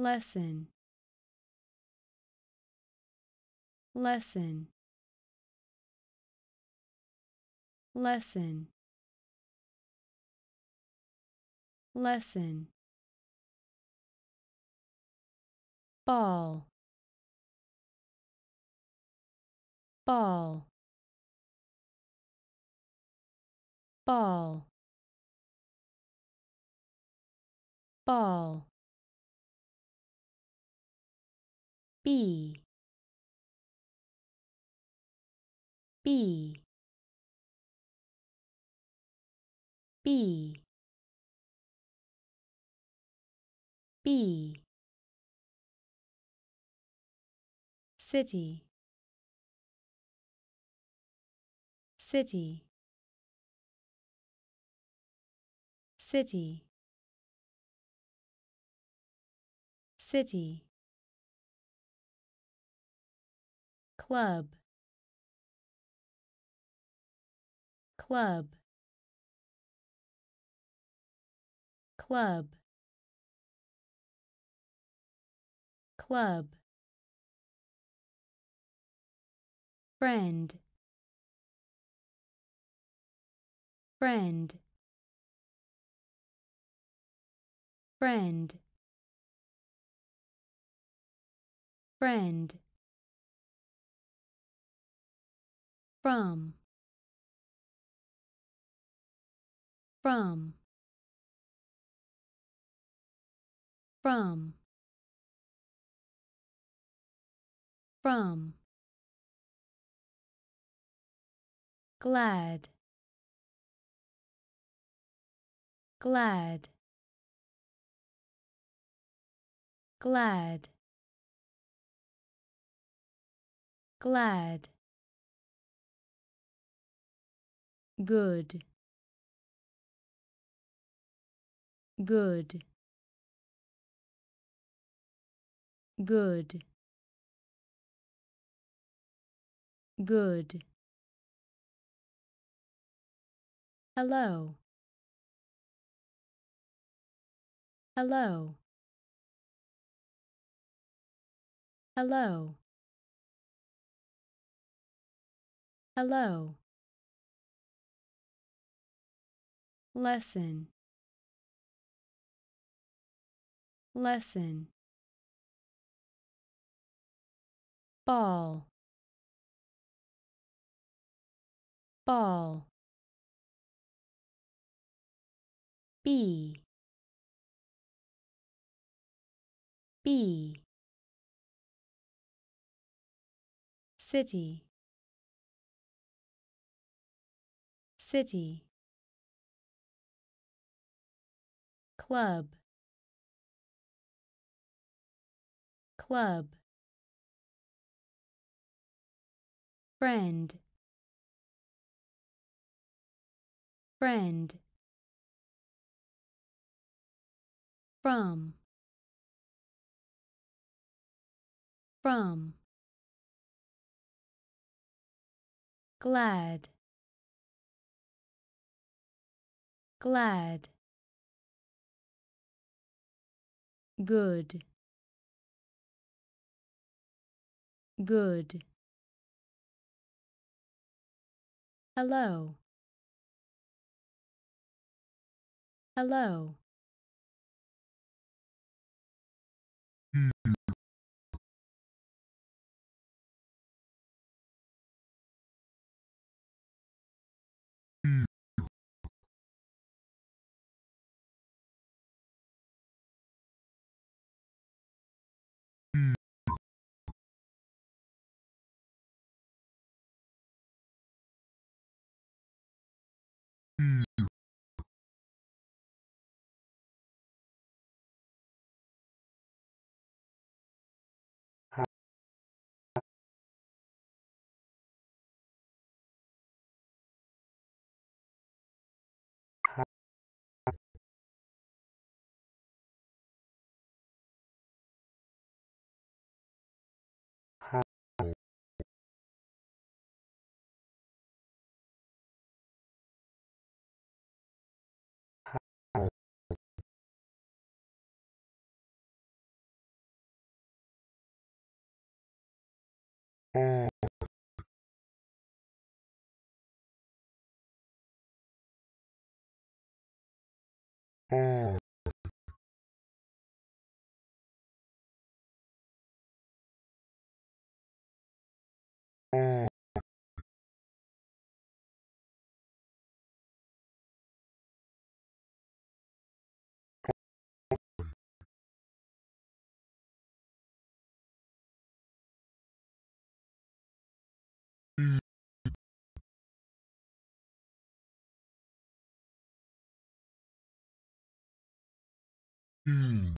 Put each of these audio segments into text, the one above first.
lesson. Lesson. Lesson. Lesson. Ball. Ball. Ball. Ball B B B B City. City. City. City Club. Club. Club. Club. Friend. Friend. Friend. Friend from. From. From. From. Glad. Glad. Glad. Glad good. Good. Good. Good. Hello. Hello. Hello. Hello lesson. Lesson. Ball. Ball. B. B. City. City Club. Club. Friend. Friend. From. From. Glad. Glad good. Good. Hello. Hello hmm. Oh. Mm.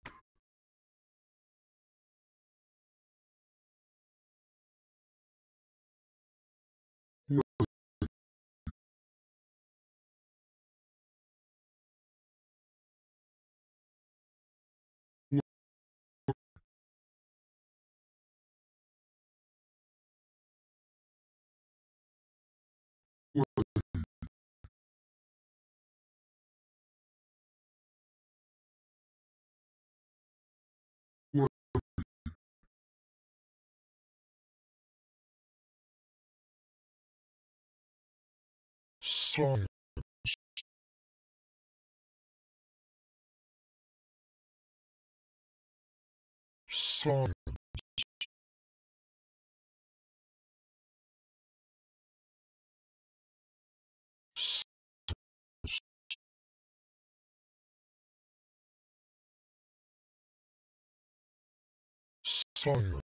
Science. Science. Science.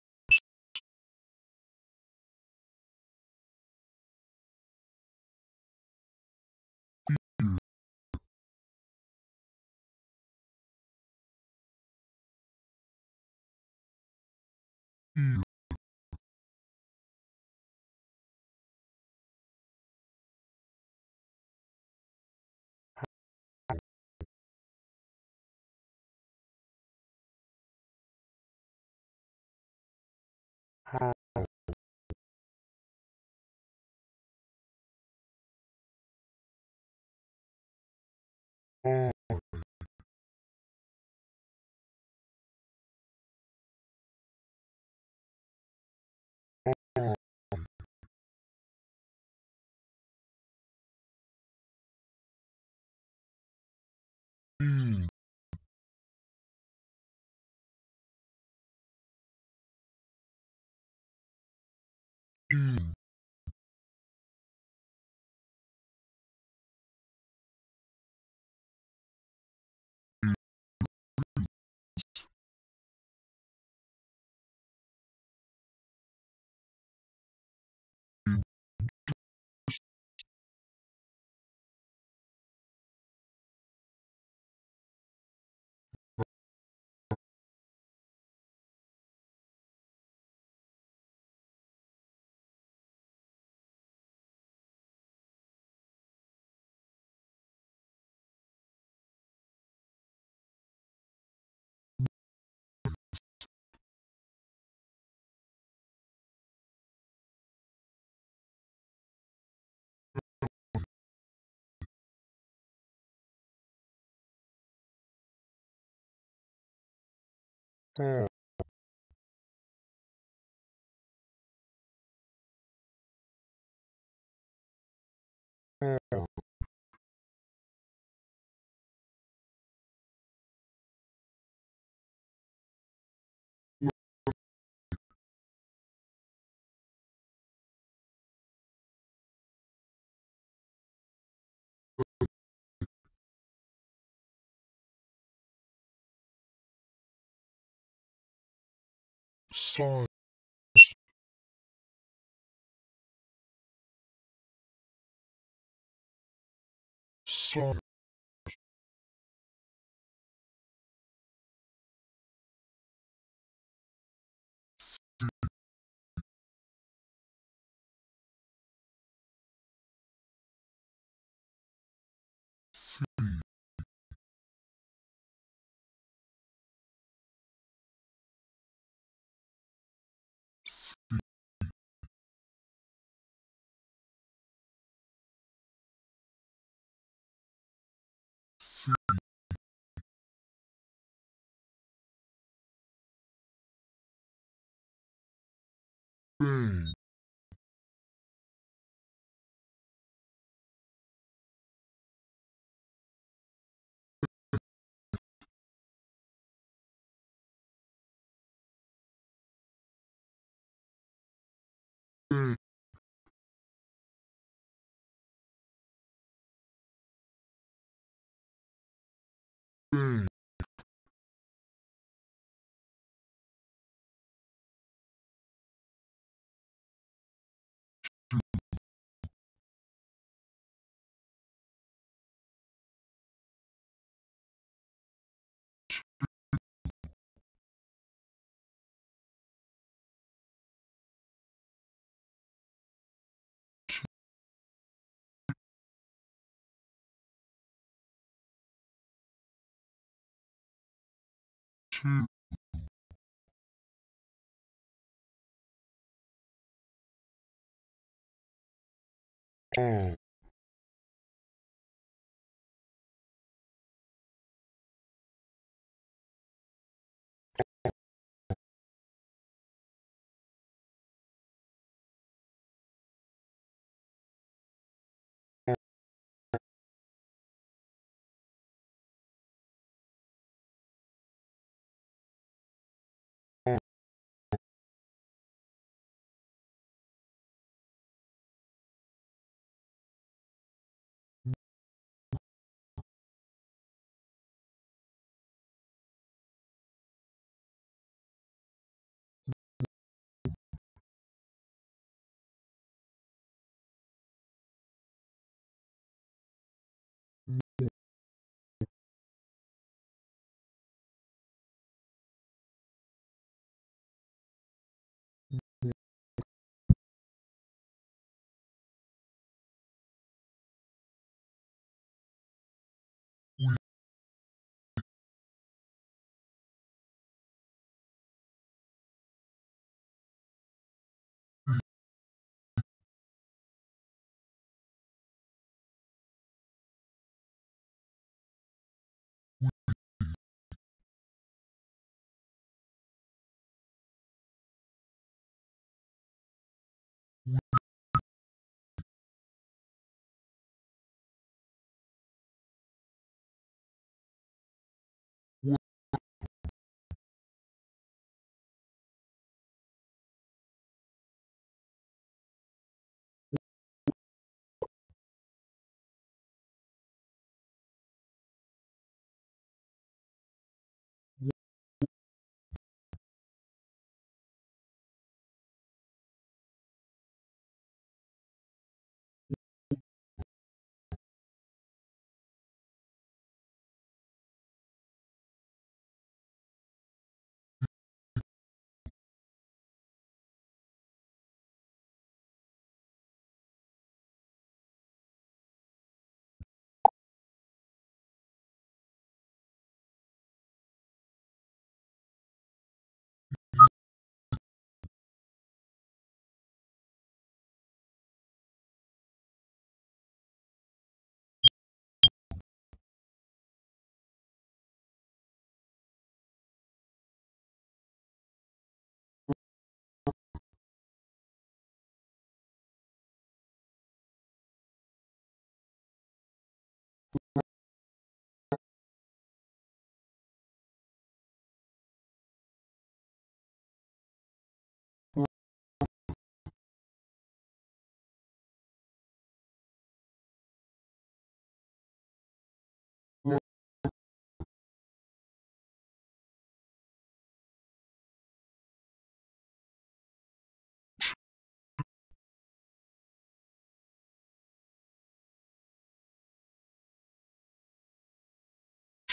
Mm. in, all, size, size, bang, two, all,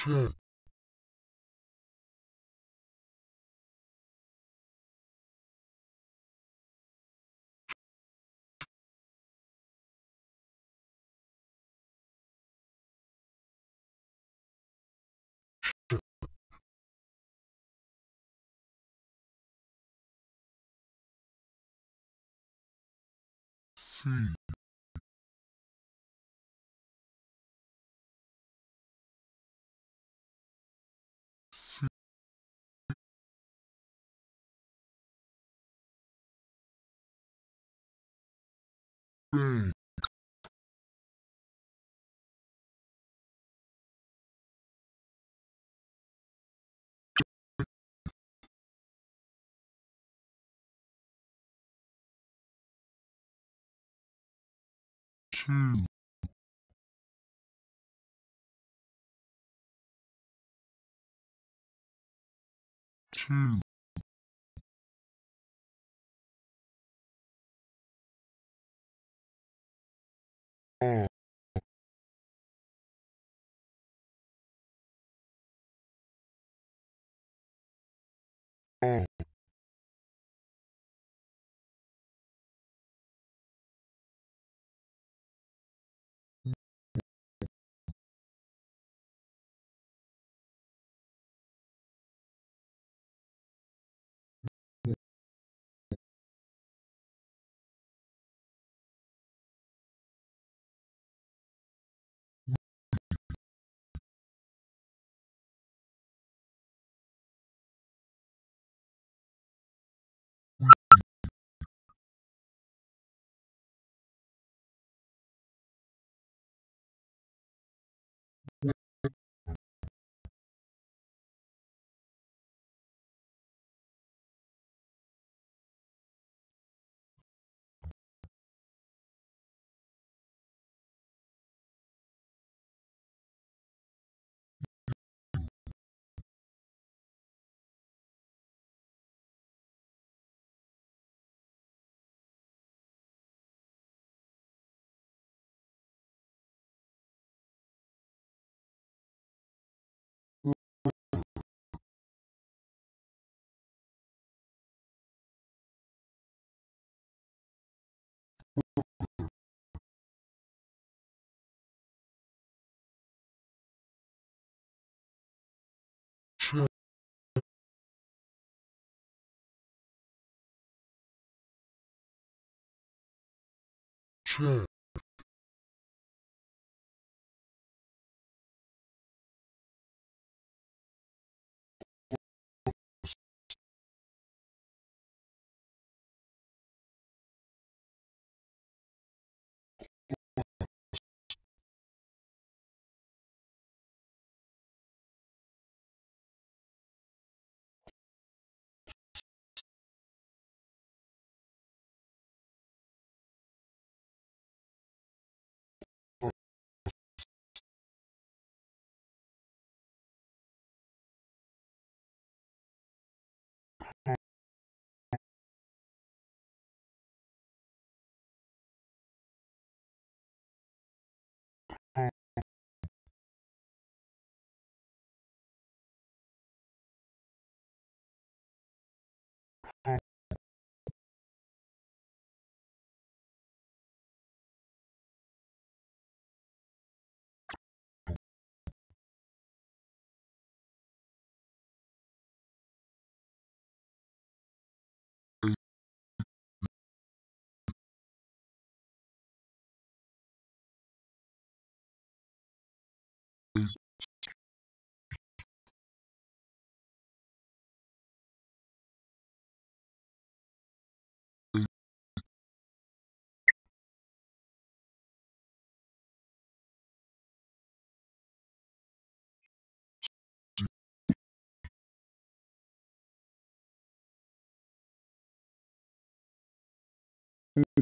Check. See. Bank two two à à chair. who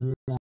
check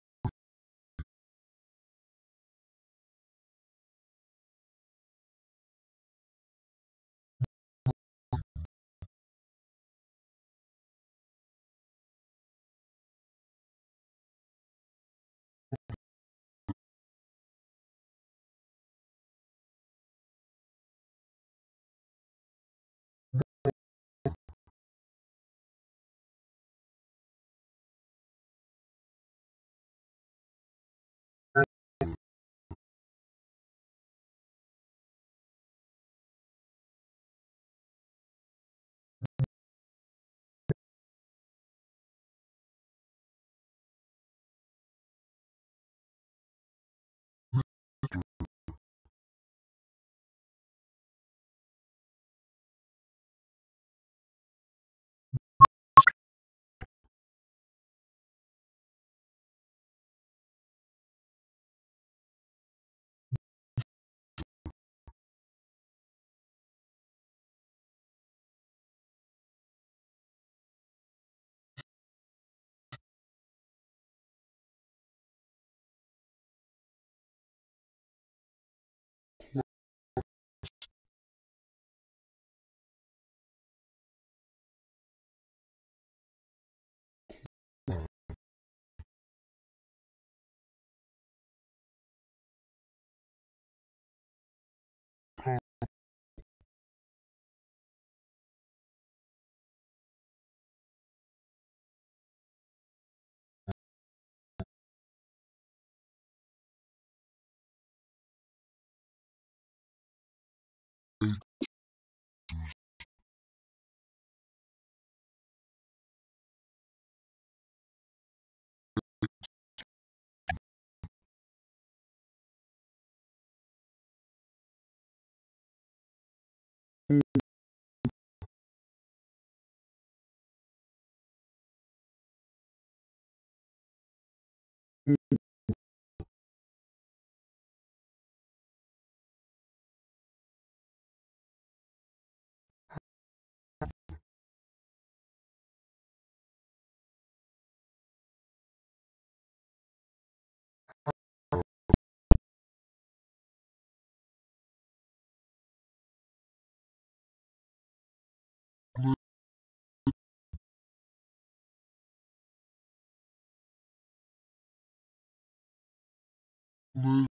Mm-hmm. Live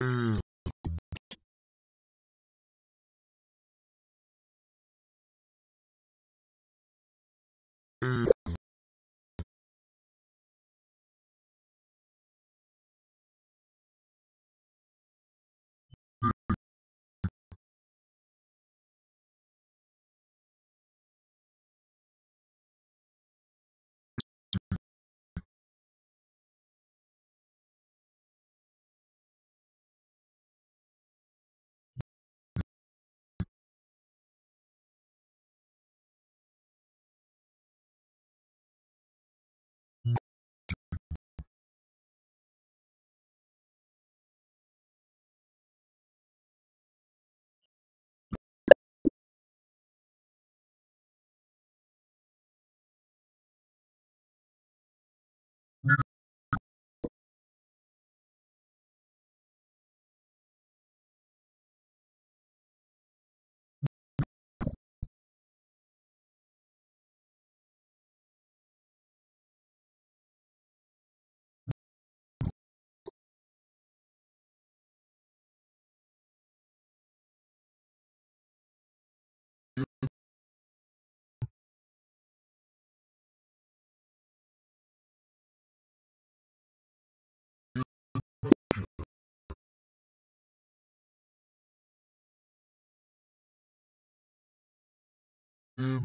and and and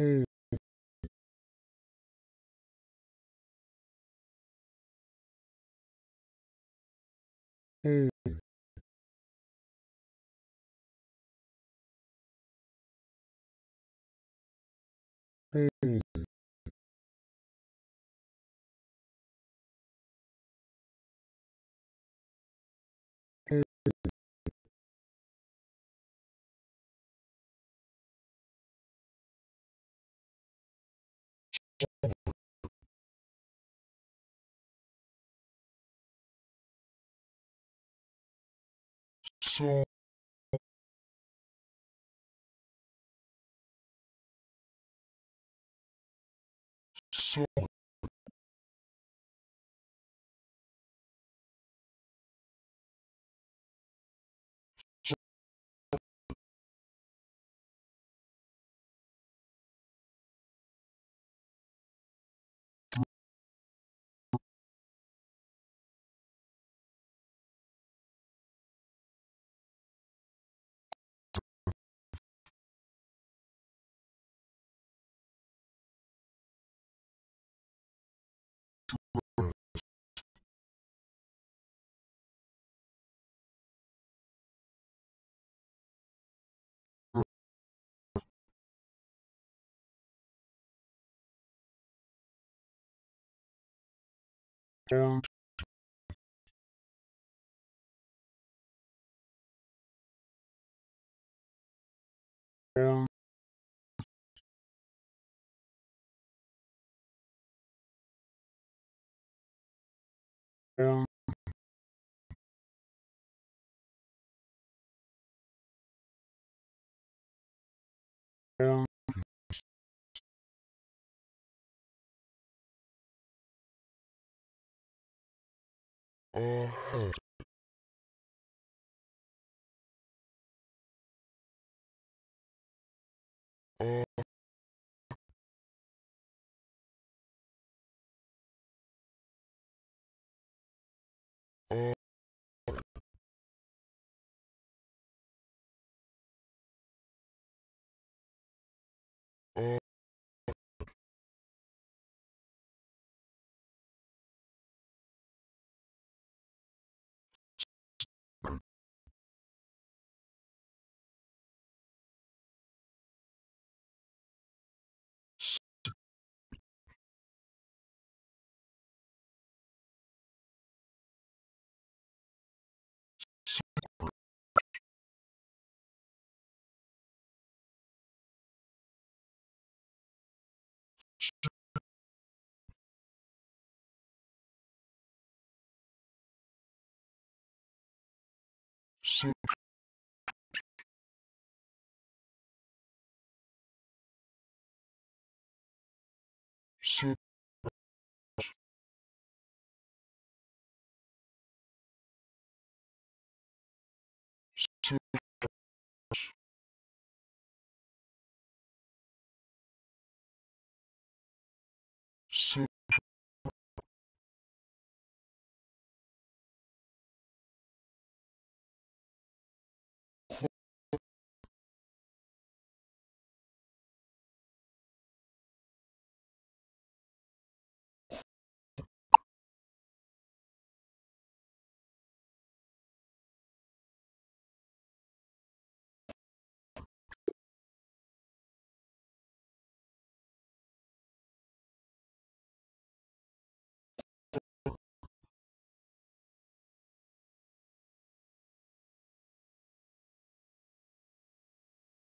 old, old, old, song, song, old, old, old, old, og hør. Og olsun. Sen Sen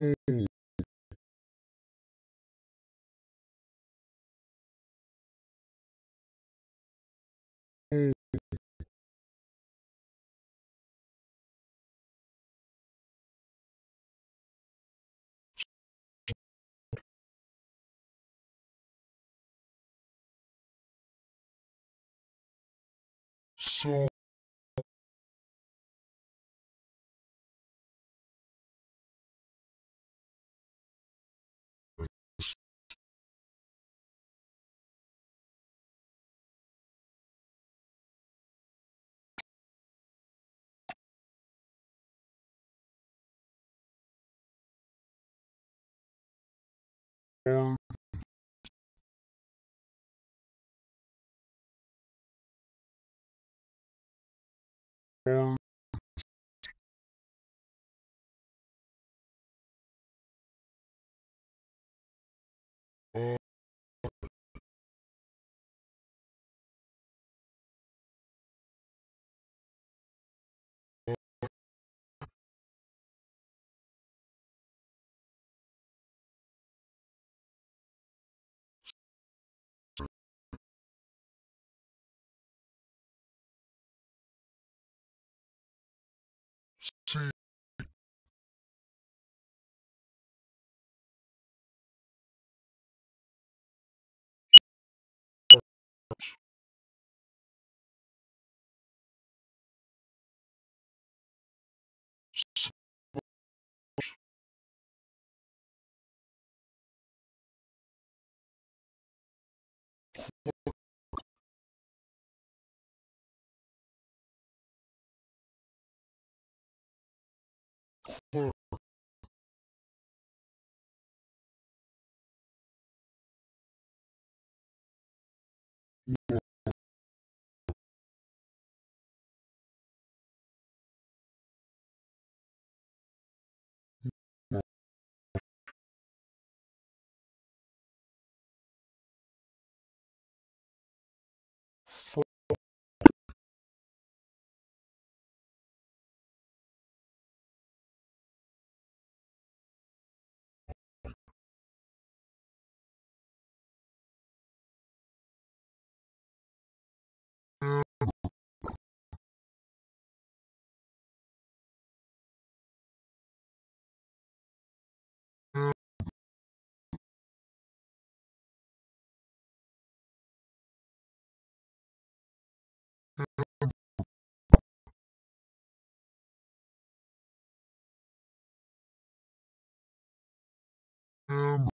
old old so hard Amber.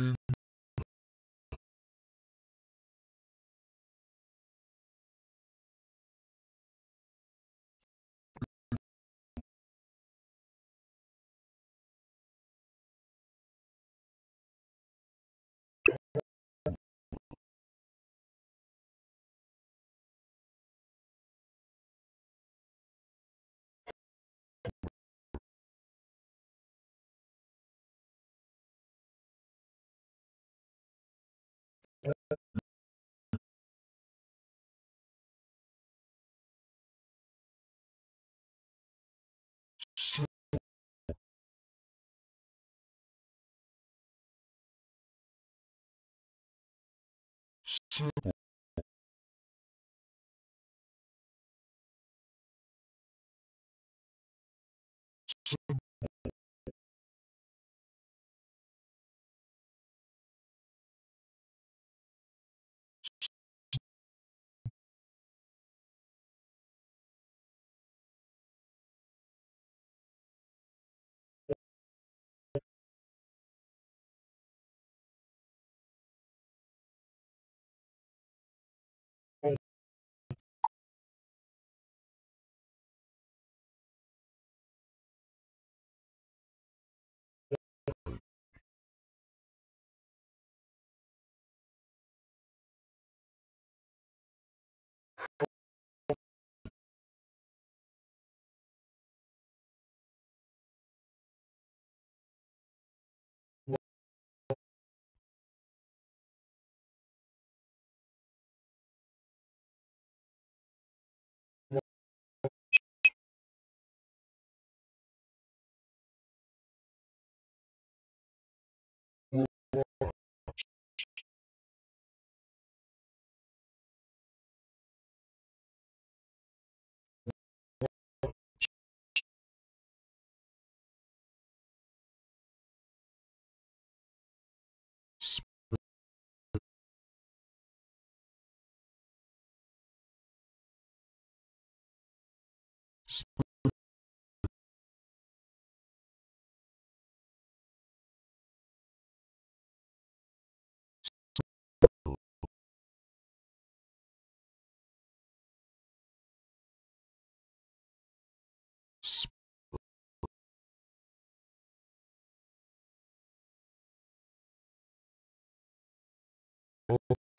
room スープスープ no,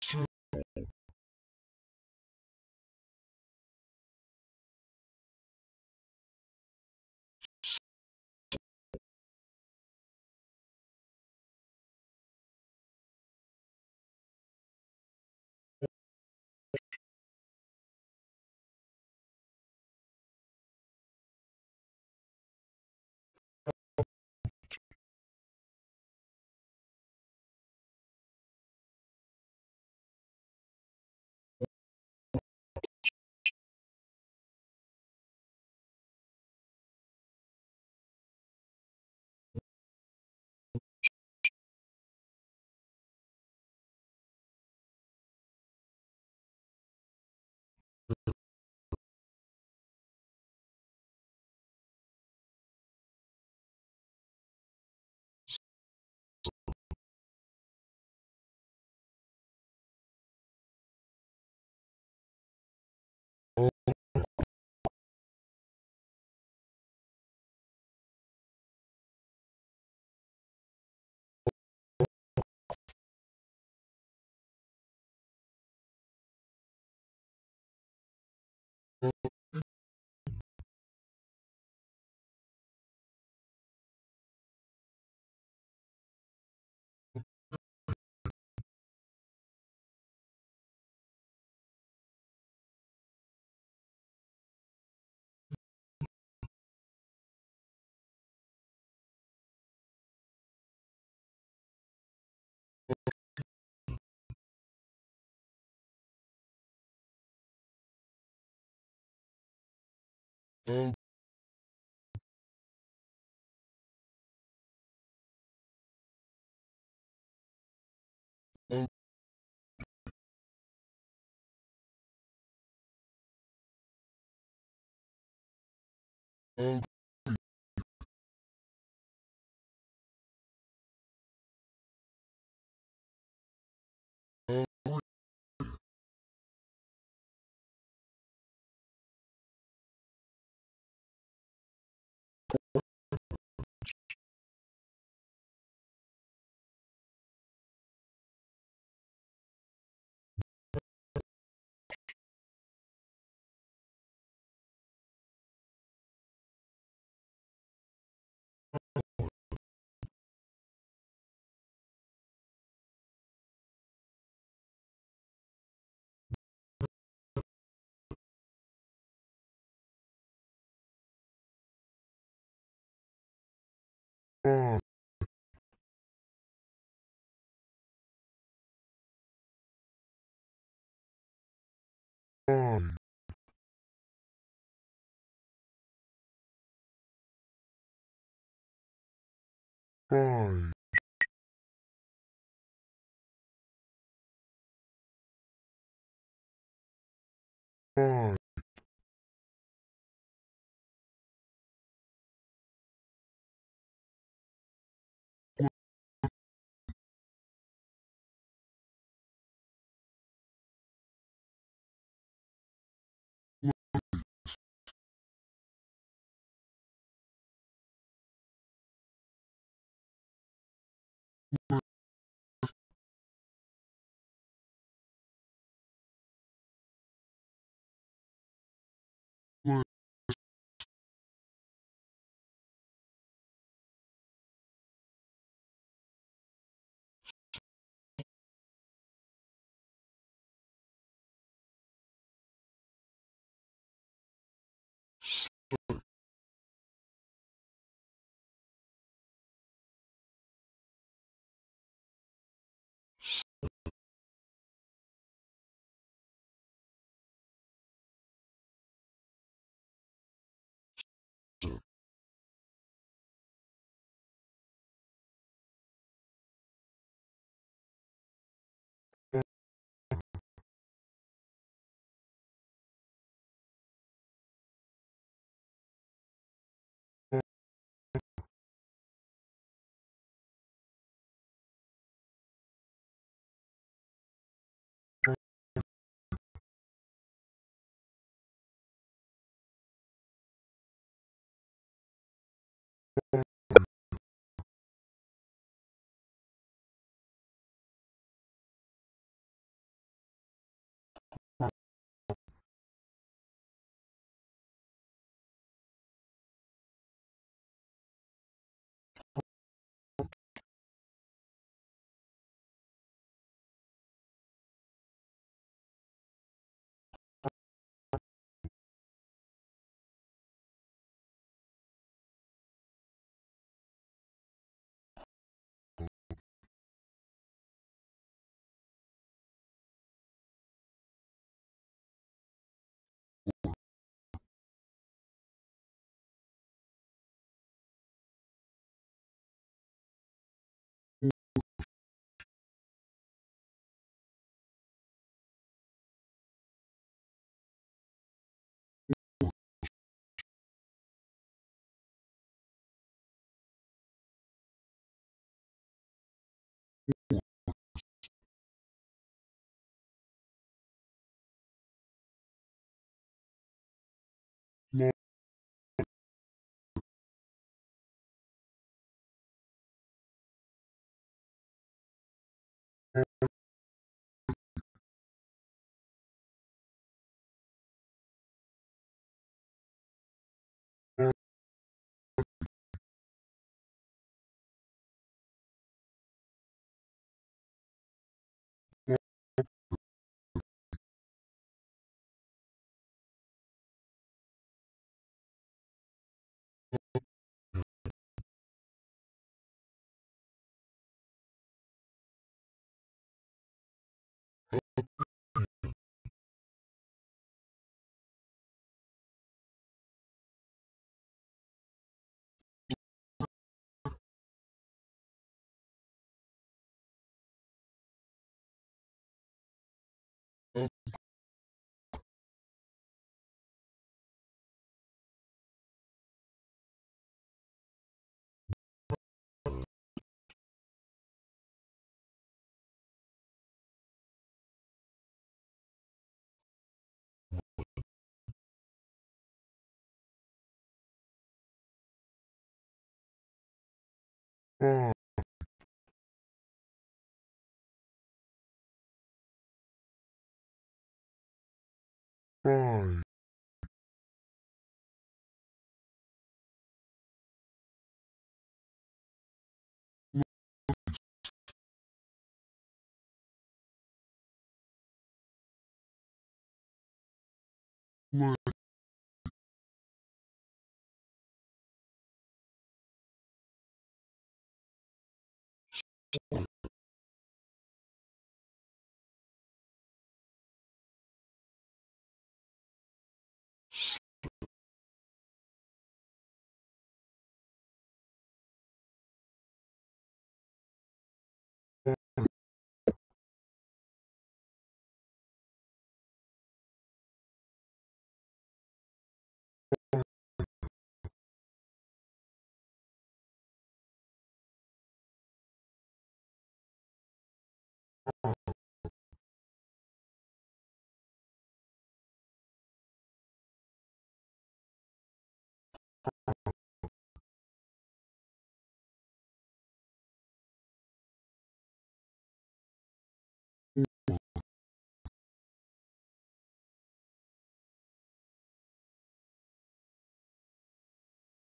simple, Mm-hmm. Oh, oh, oh, oh, oh, Sir. Oh, oh, five Light. Light.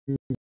Mm-hmm.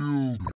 You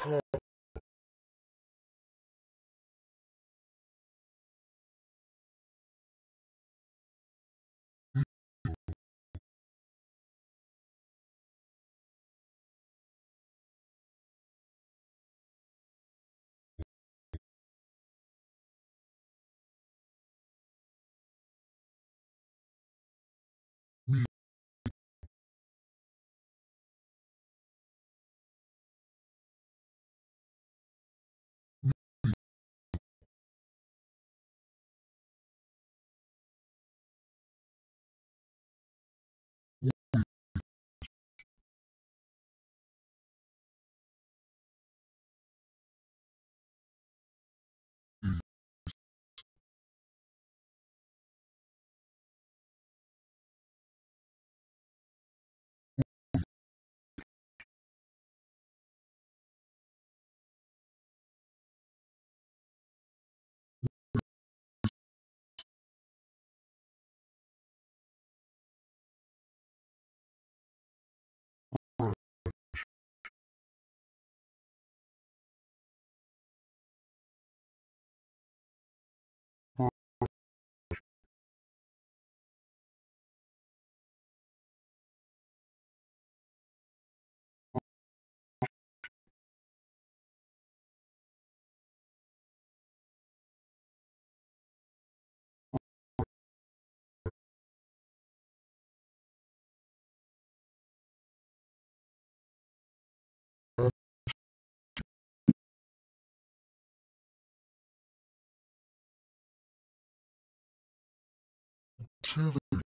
哈 activity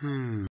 two,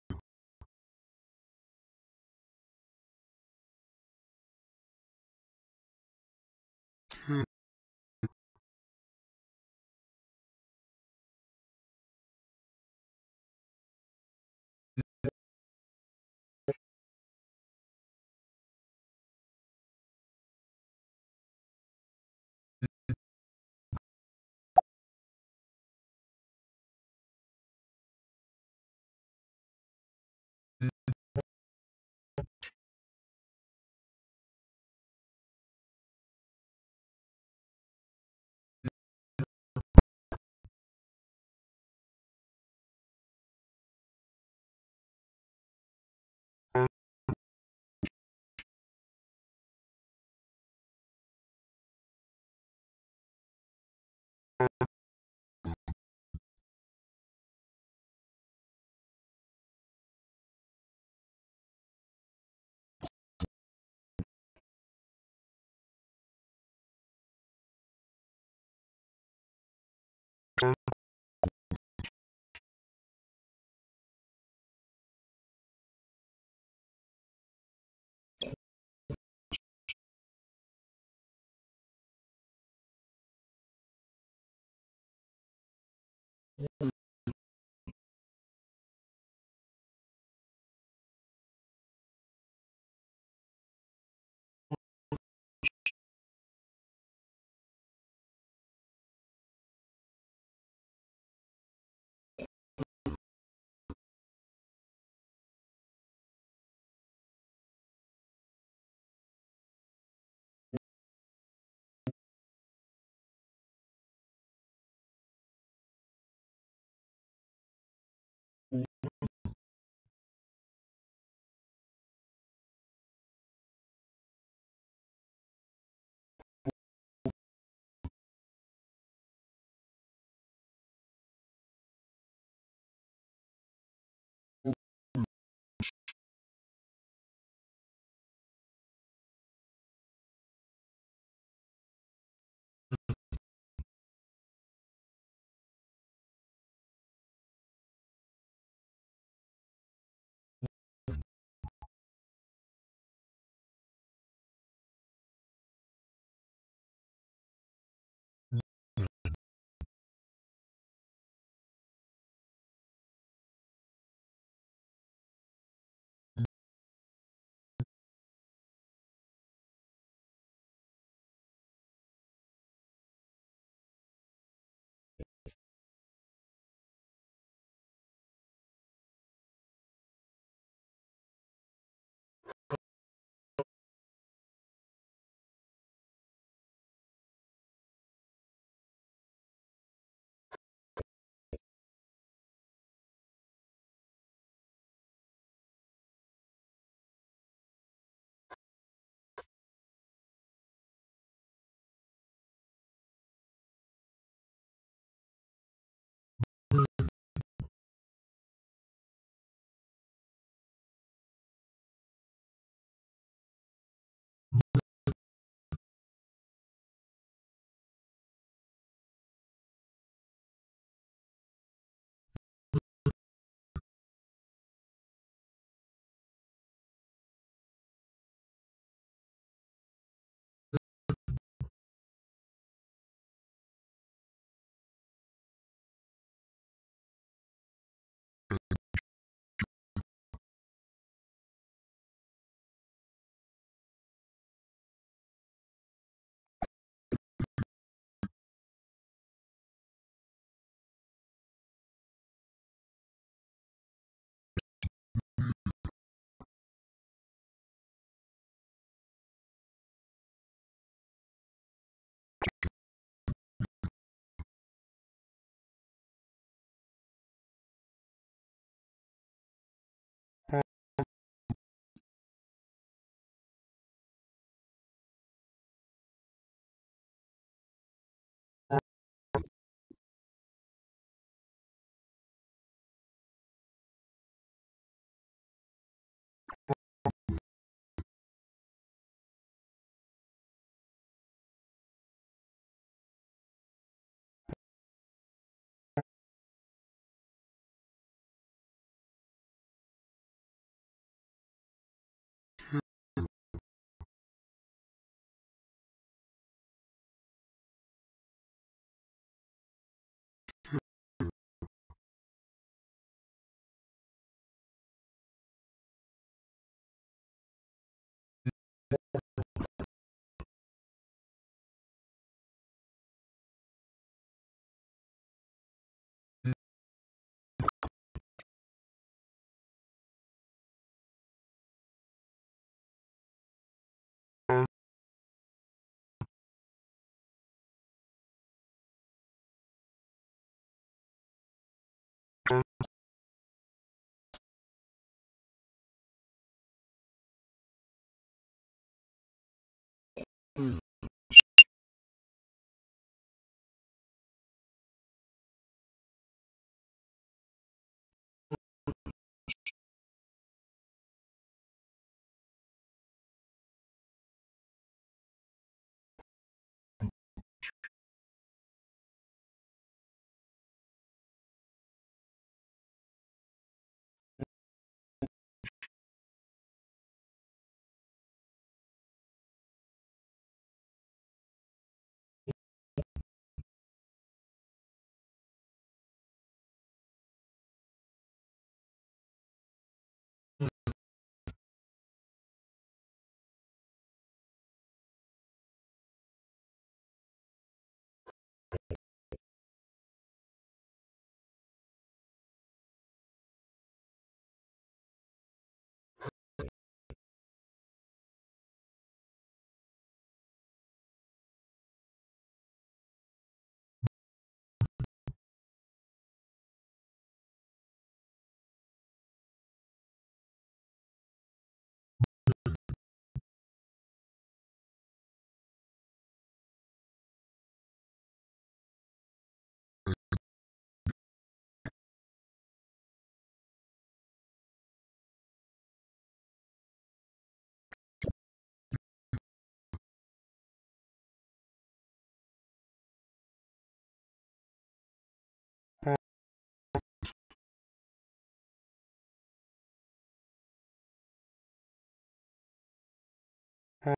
I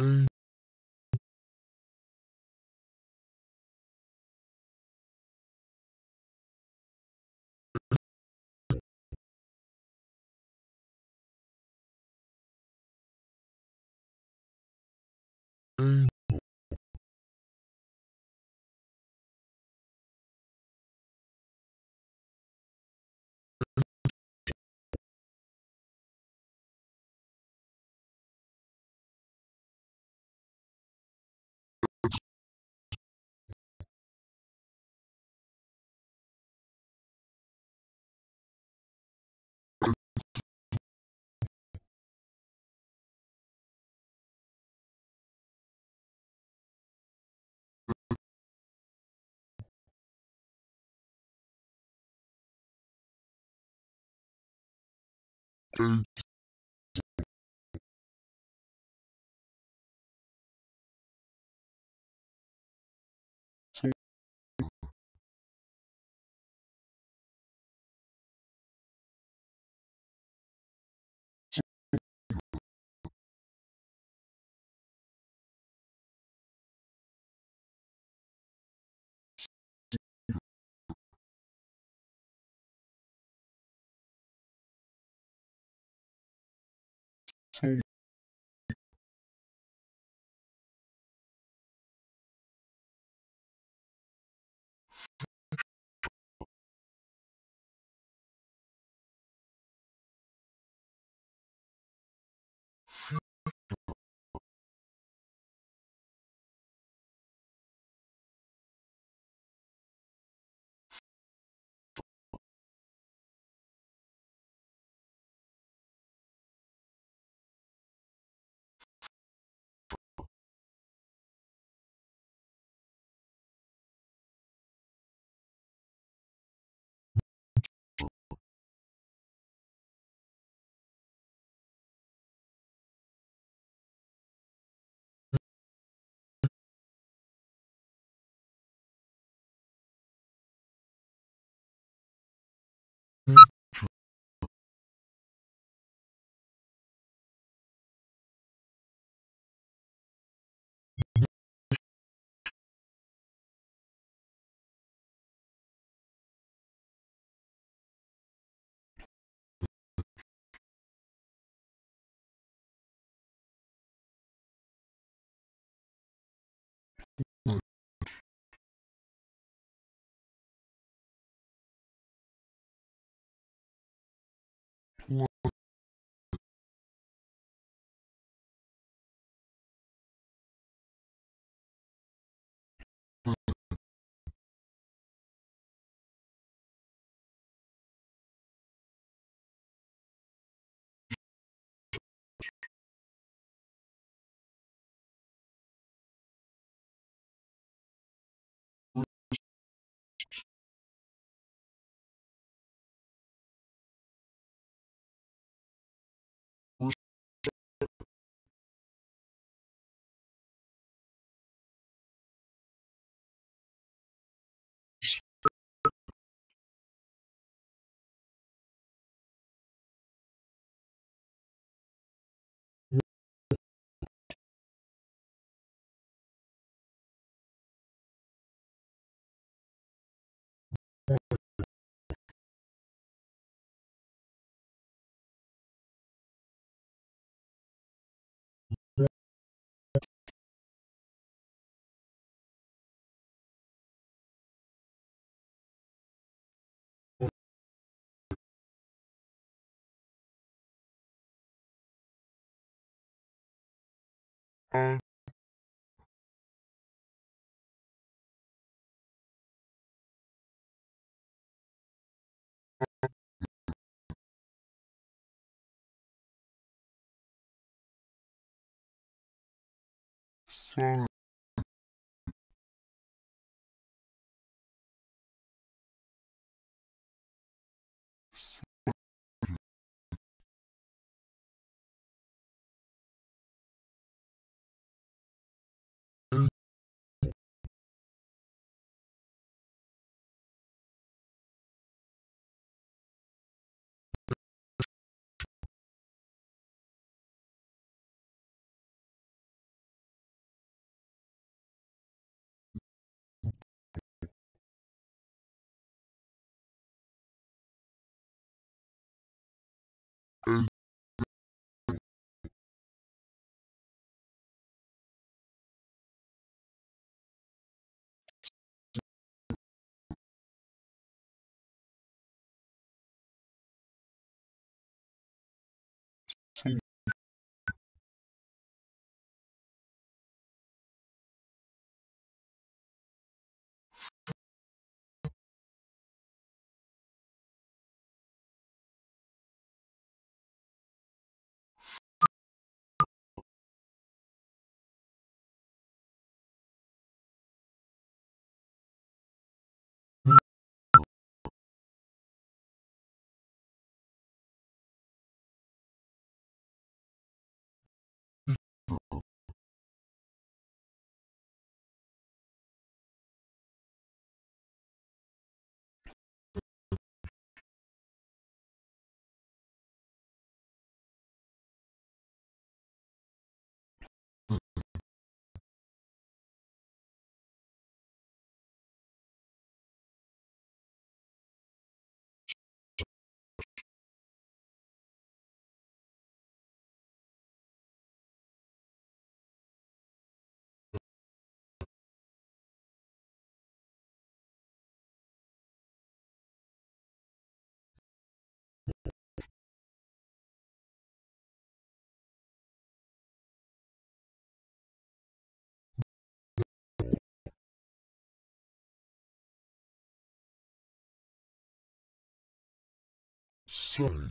ừ ừ I Sign say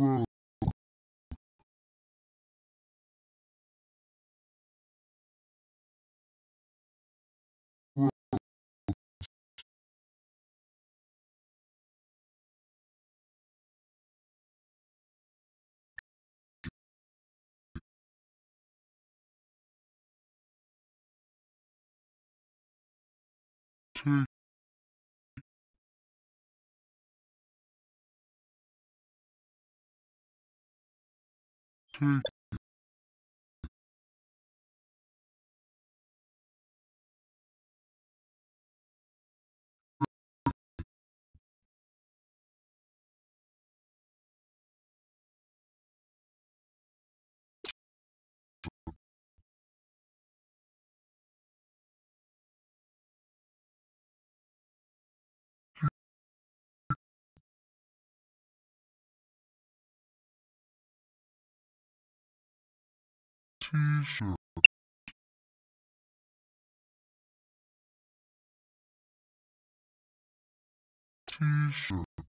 sign road take T-shirt. T-shirt.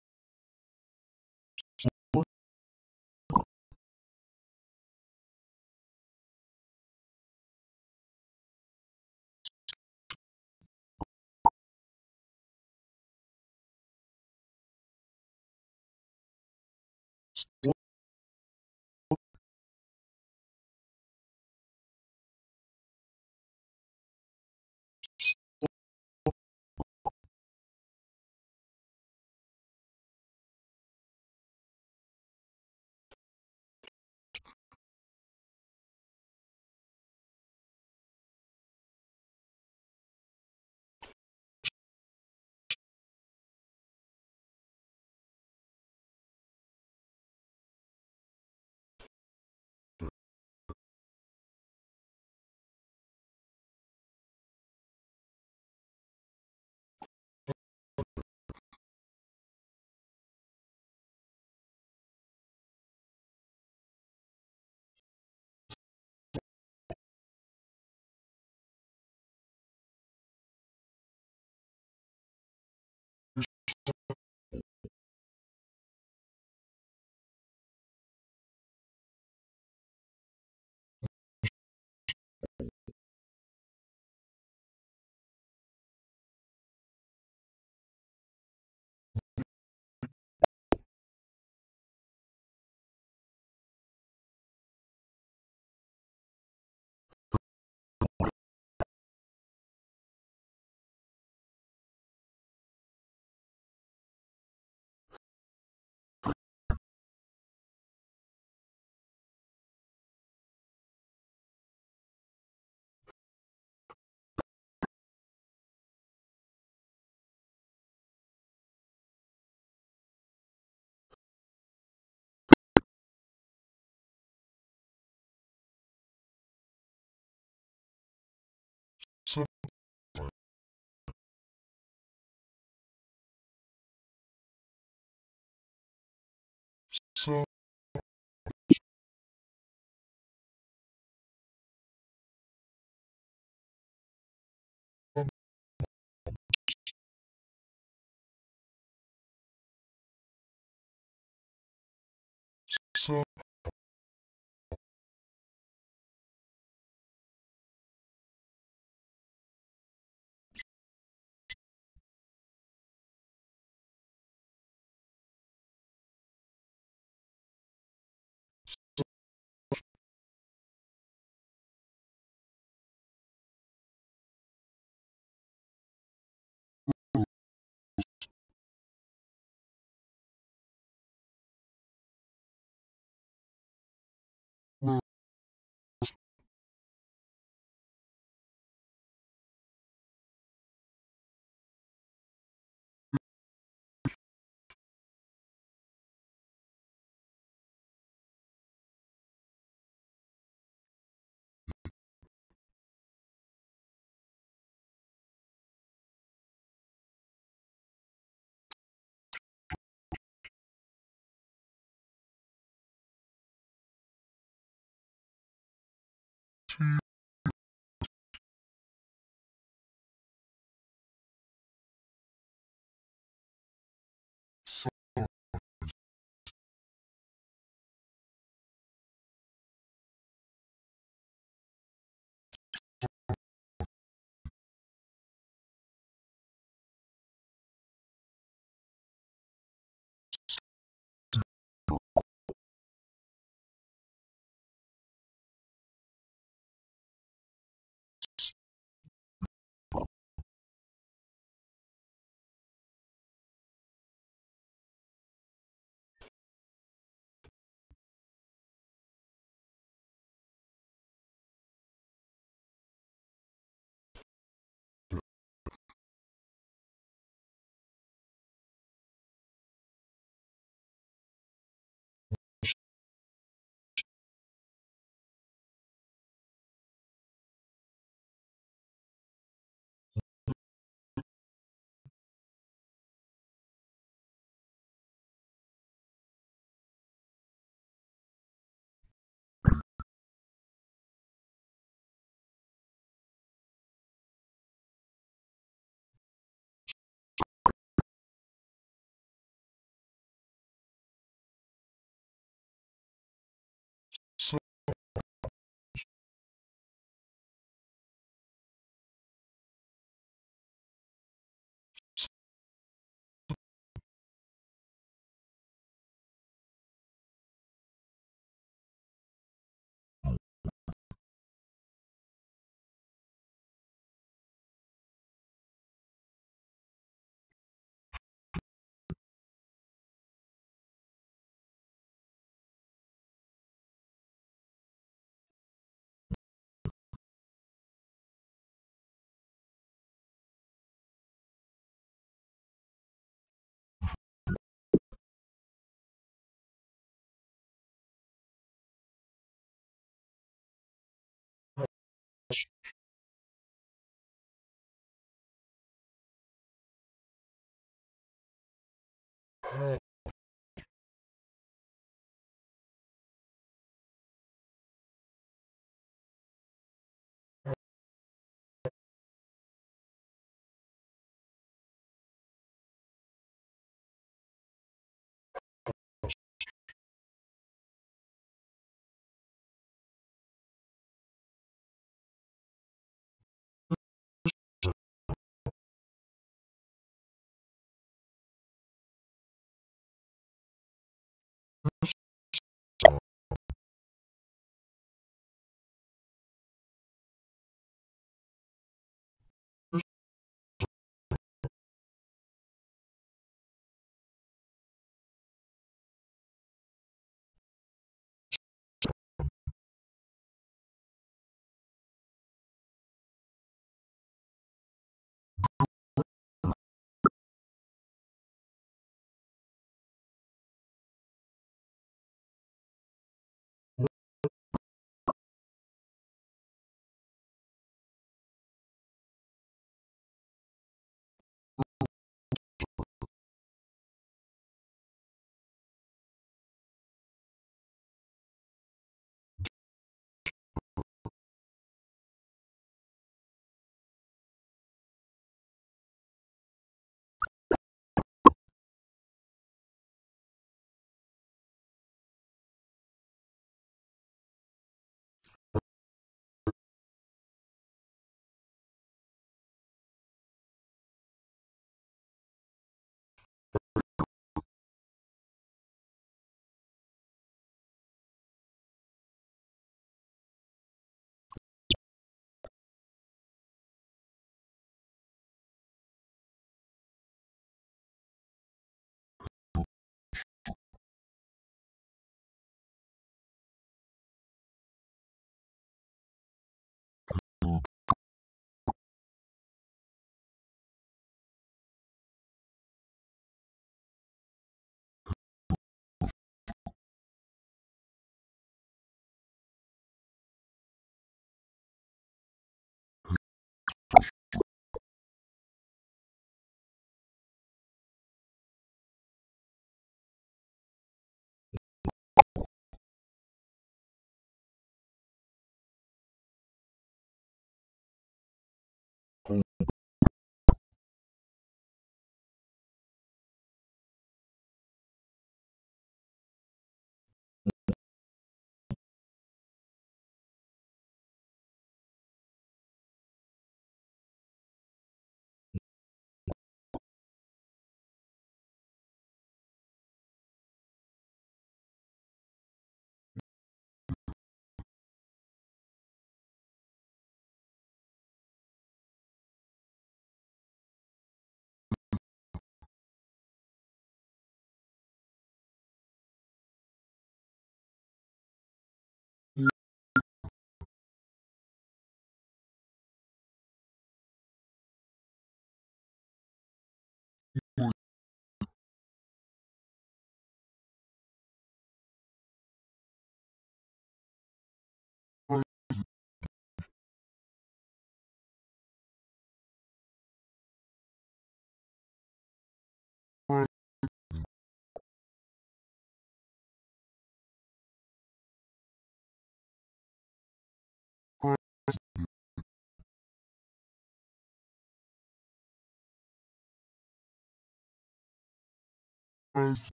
As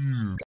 P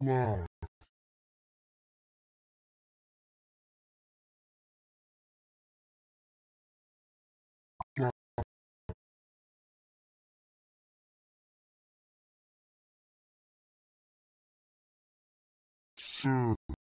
loud sir sir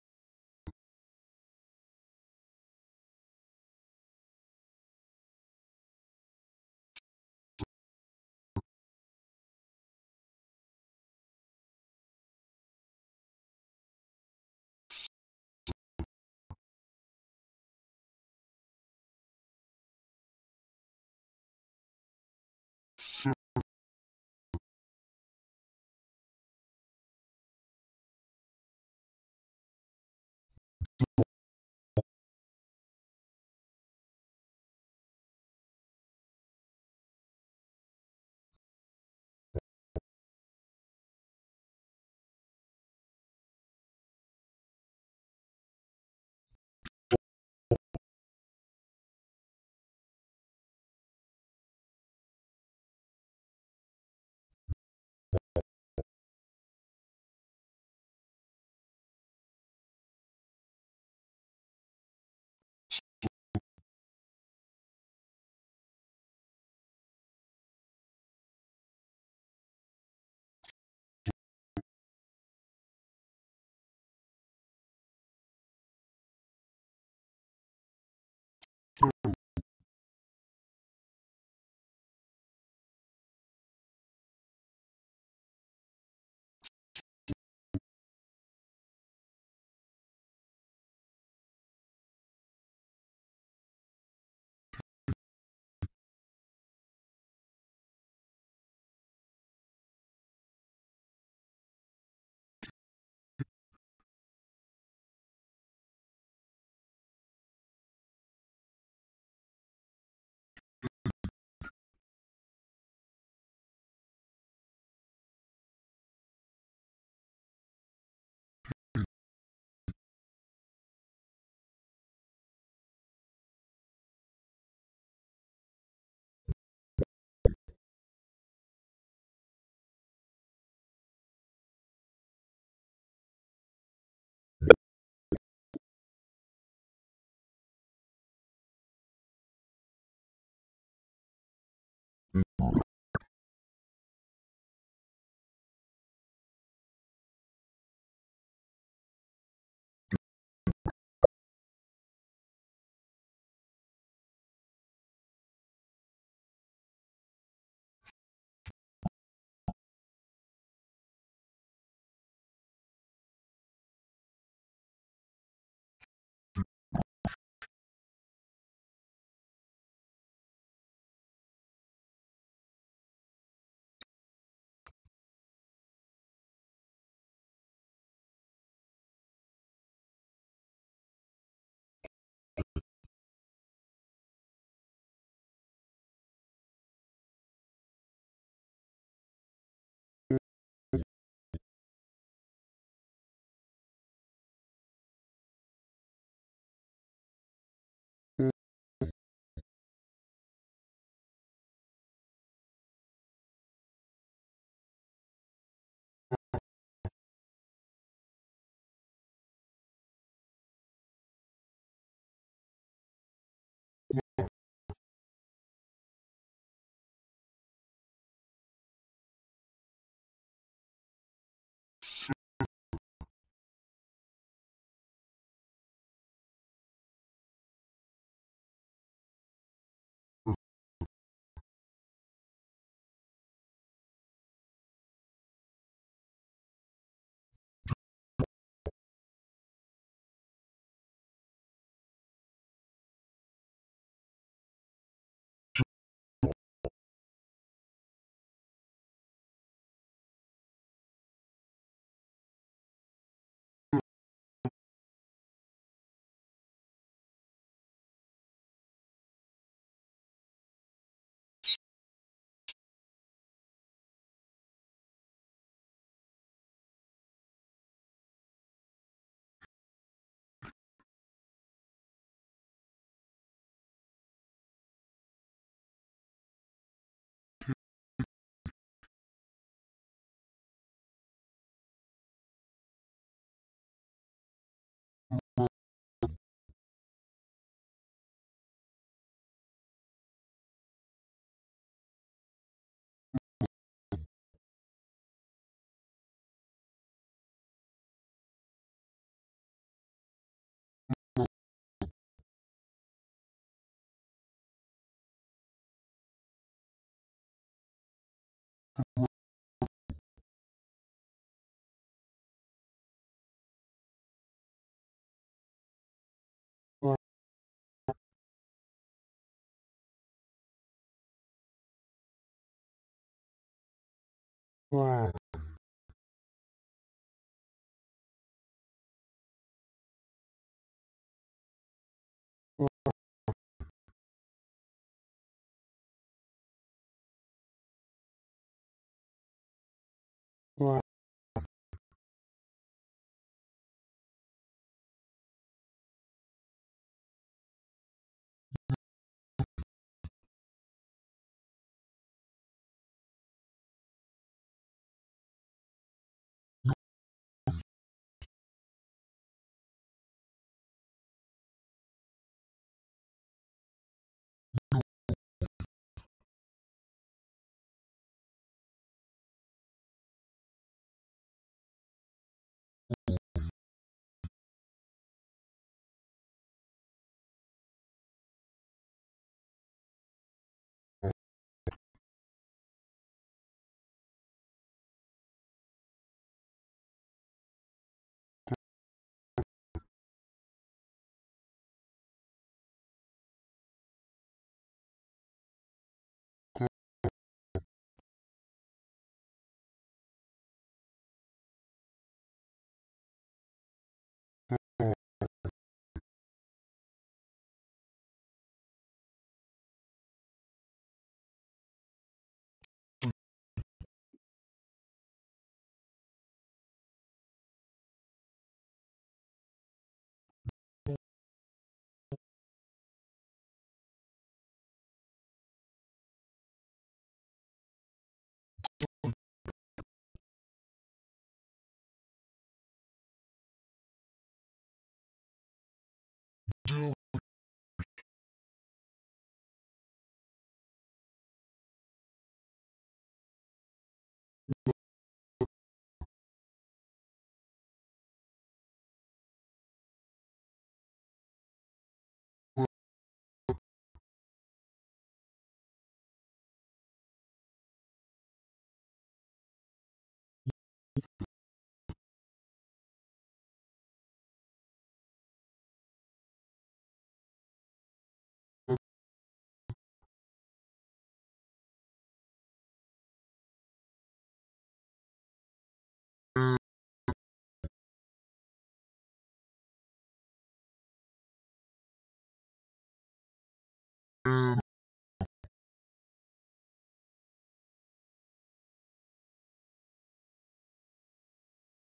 Wow.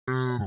And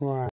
Wow.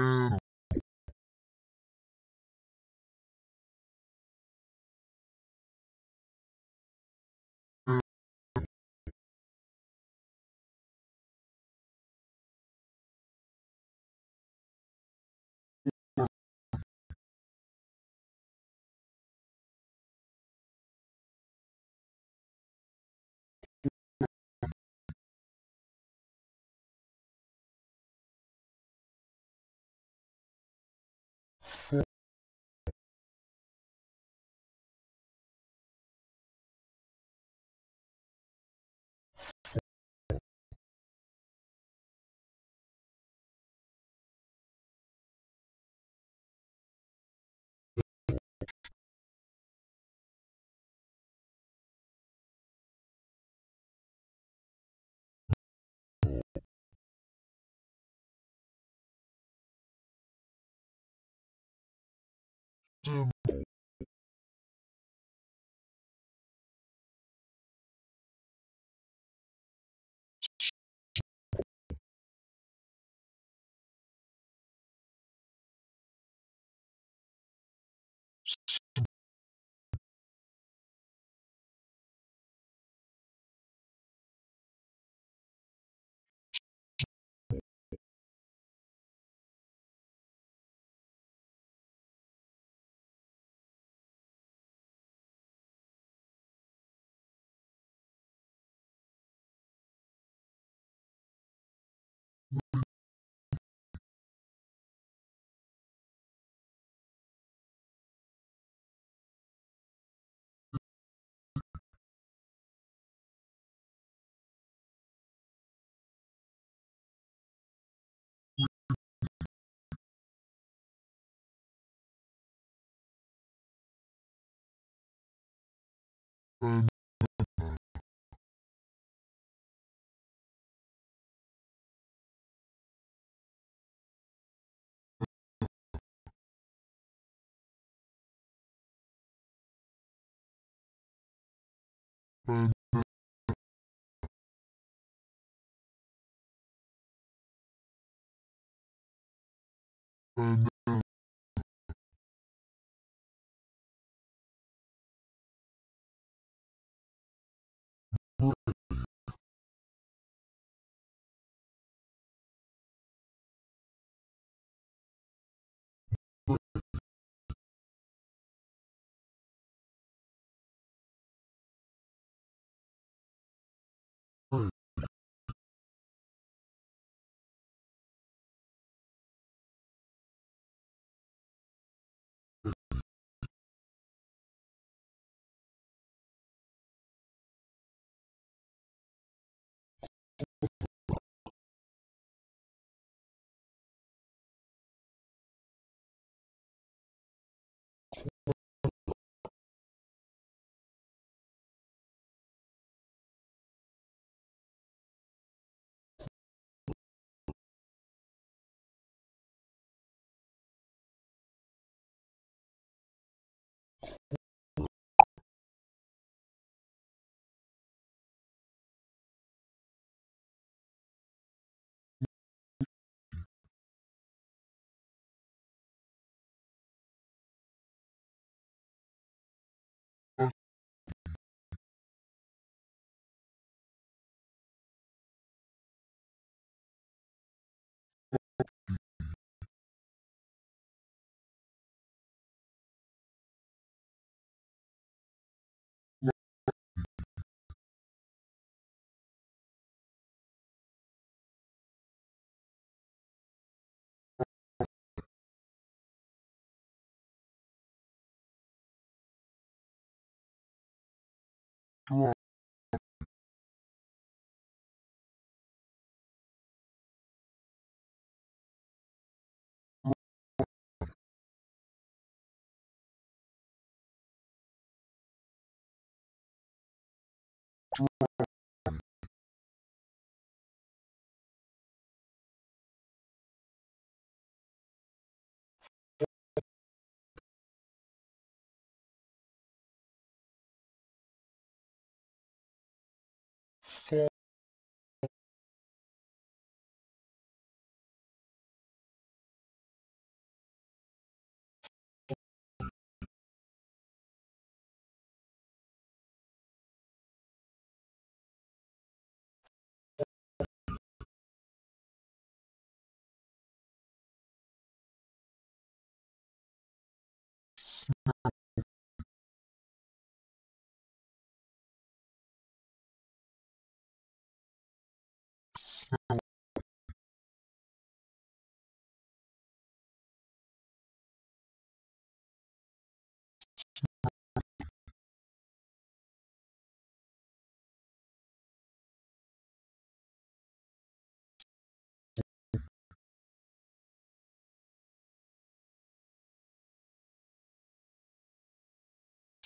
Animal. Animal. Animal. Animal. Animal. Whoa.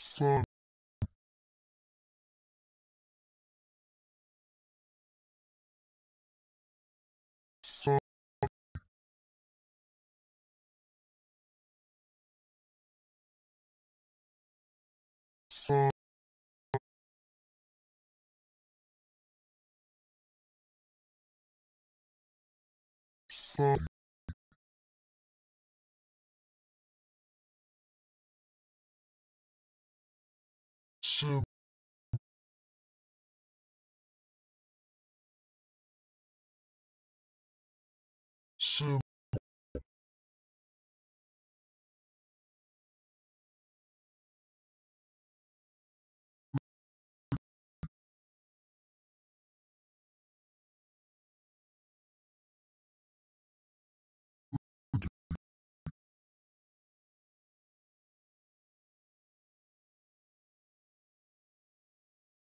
Sun. Sun. Sun. Sun. sư. Sư.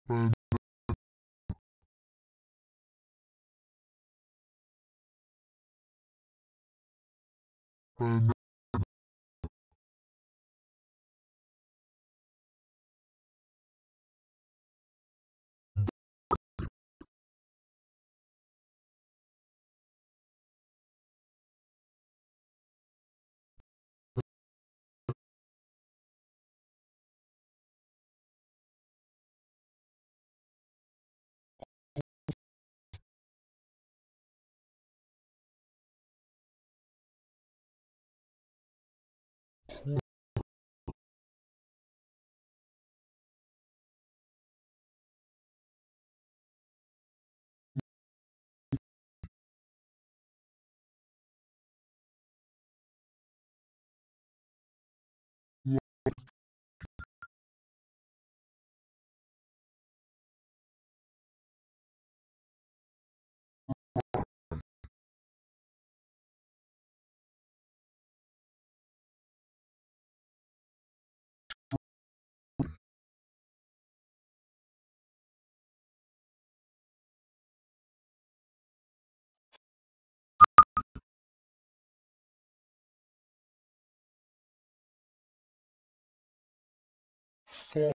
And and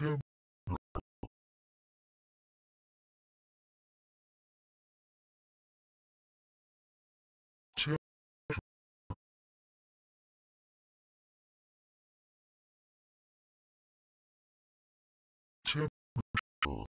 千。Oh.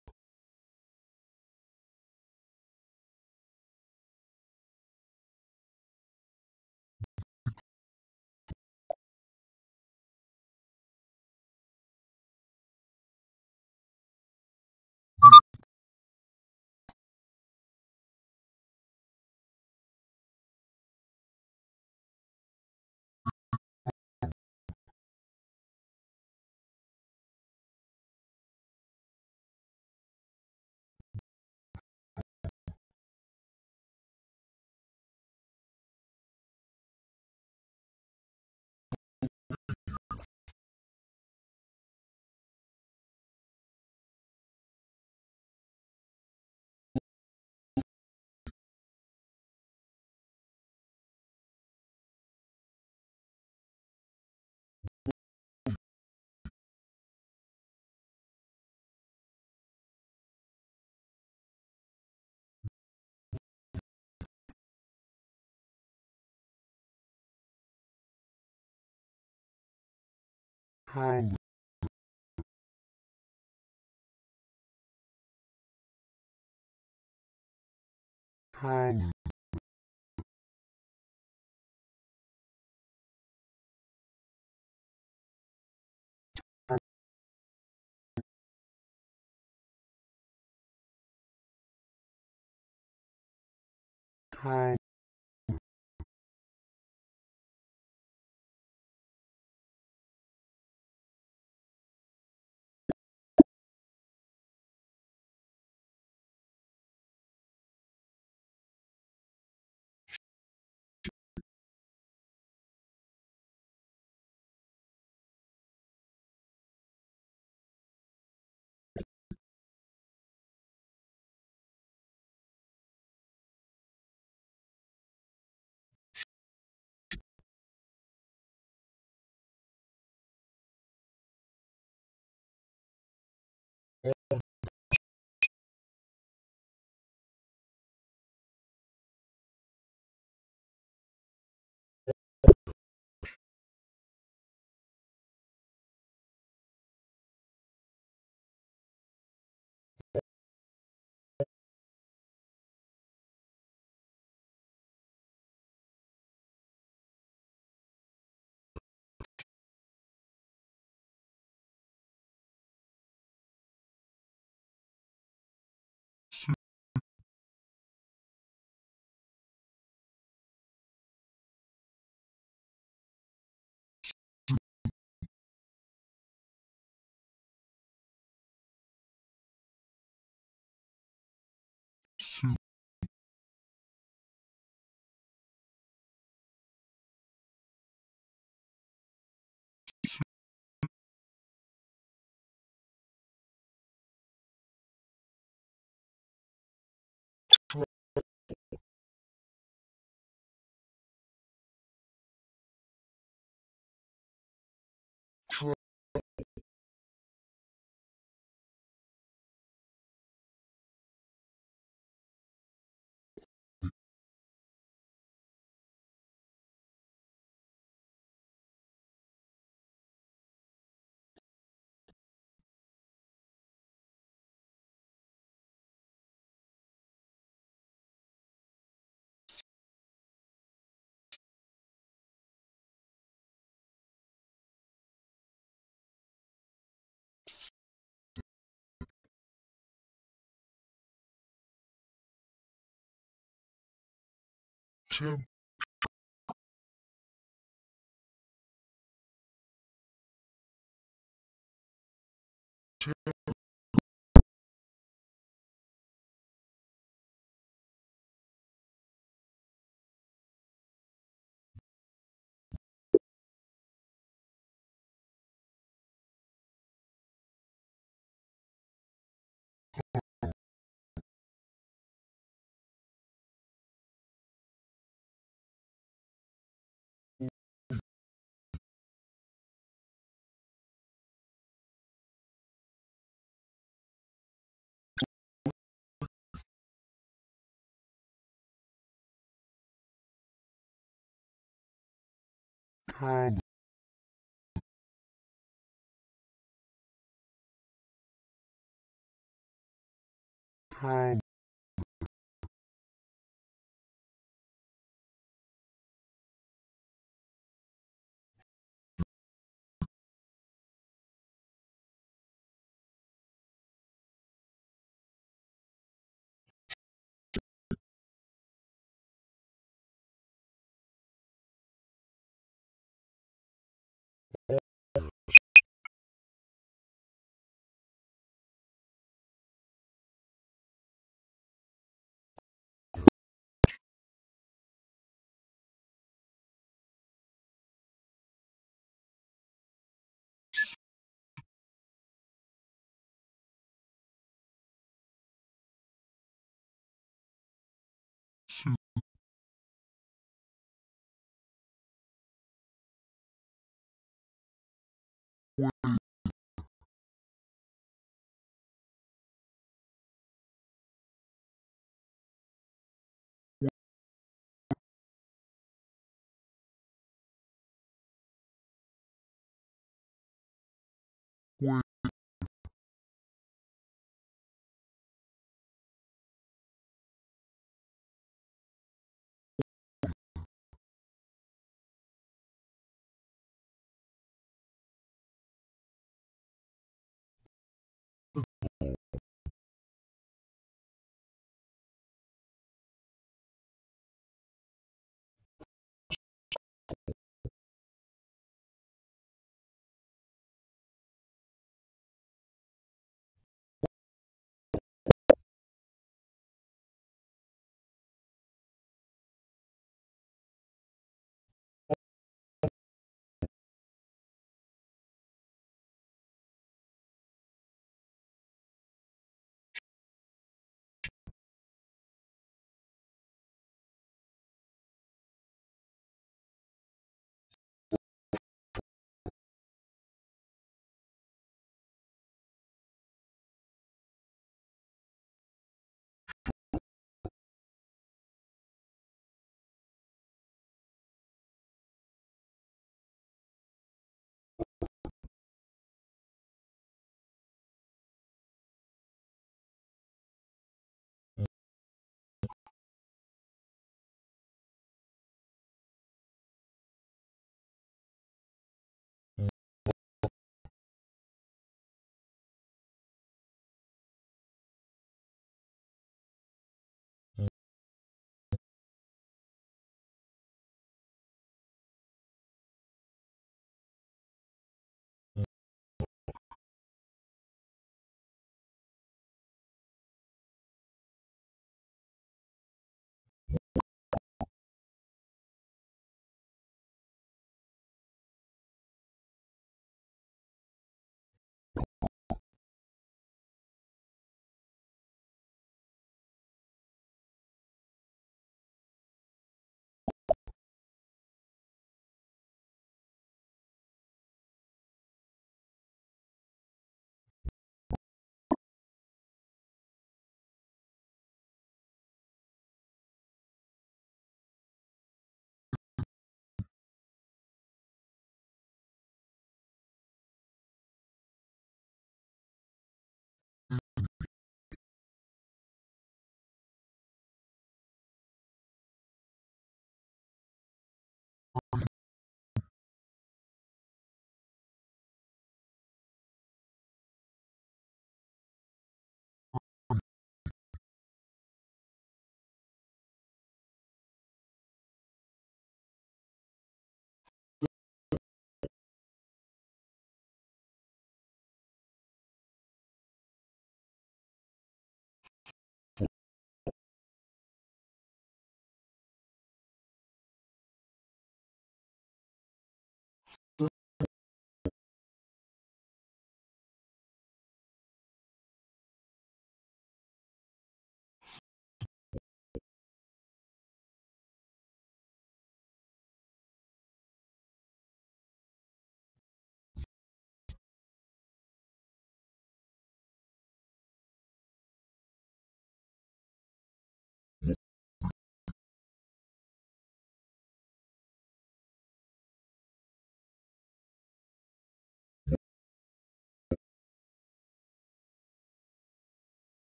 Holy. Holy. Holy. Howley Sue Tim Tim on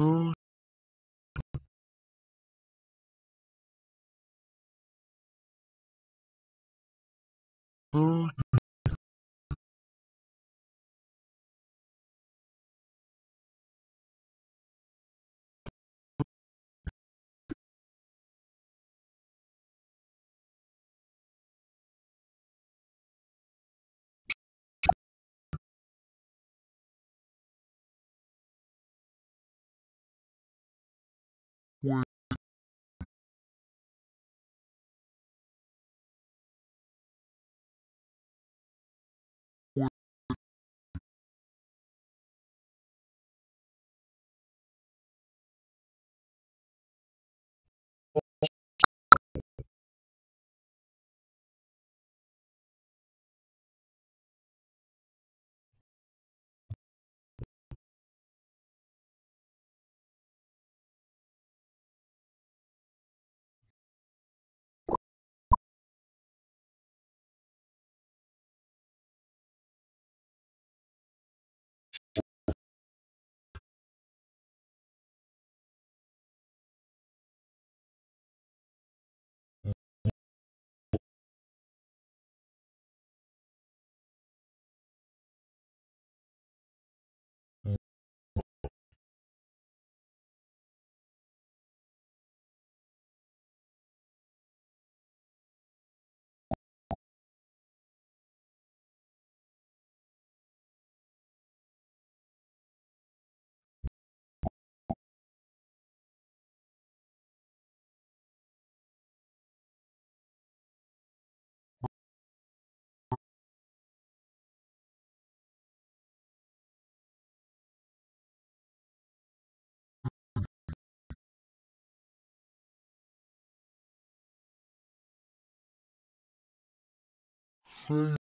tablet Say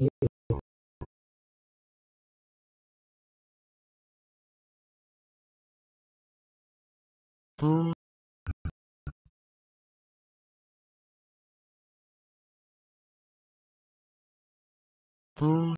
Mm-hmm. Food.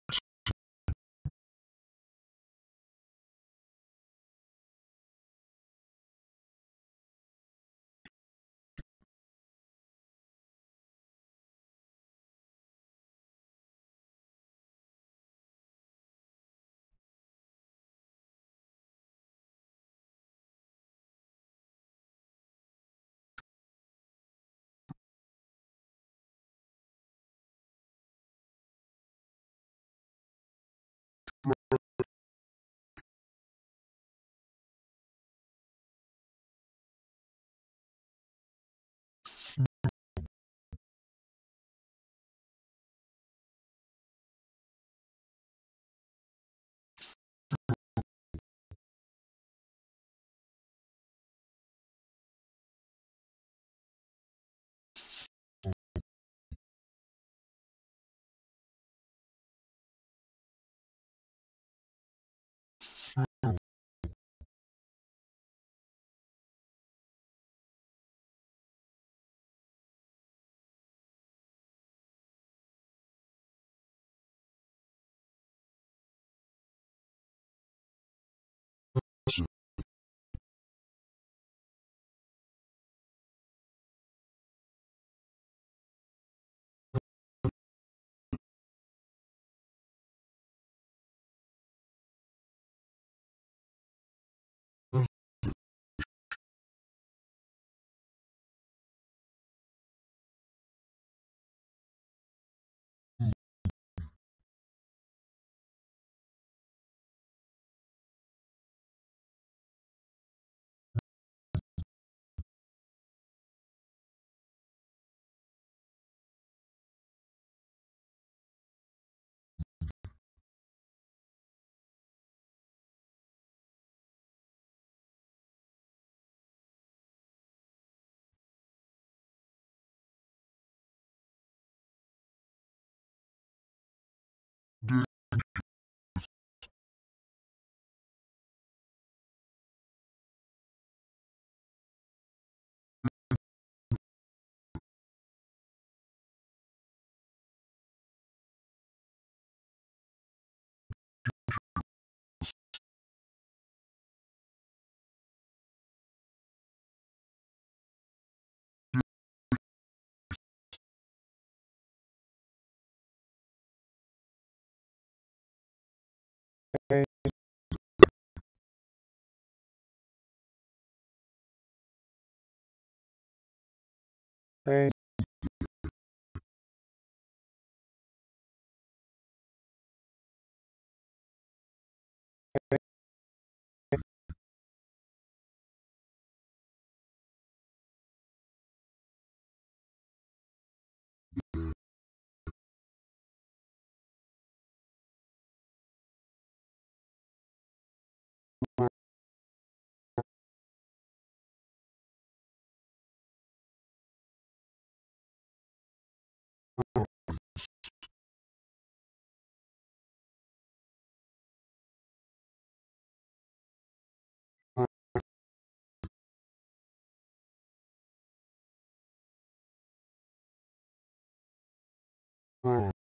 Hey. hurry, All right.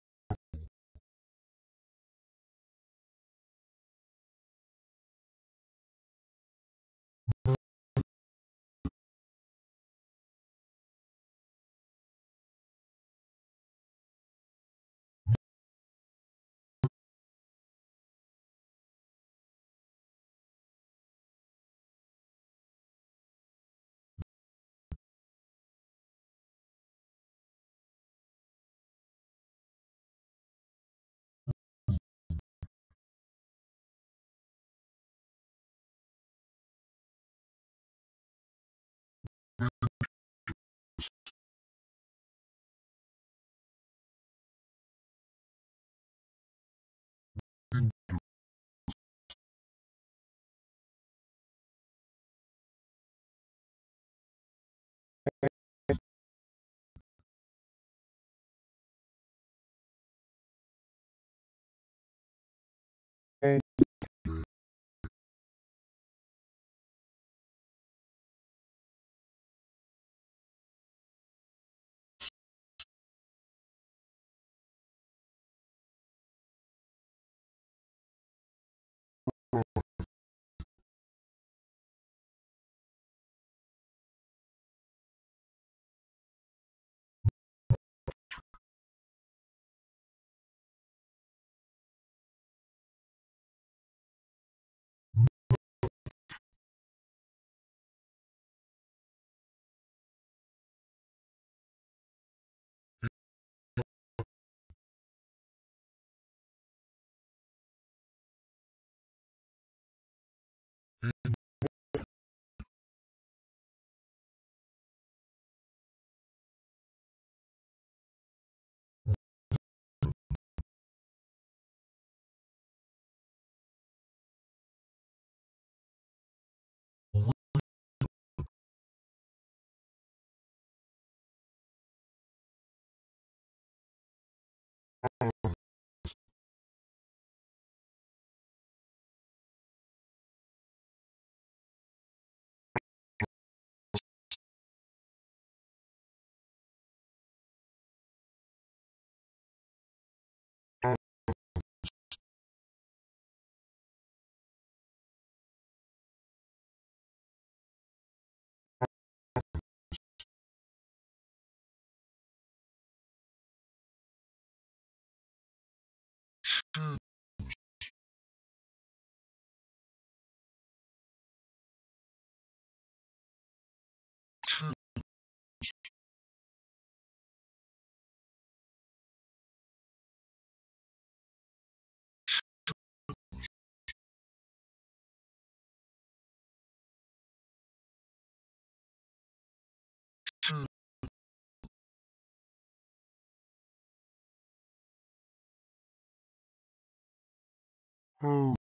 hurry,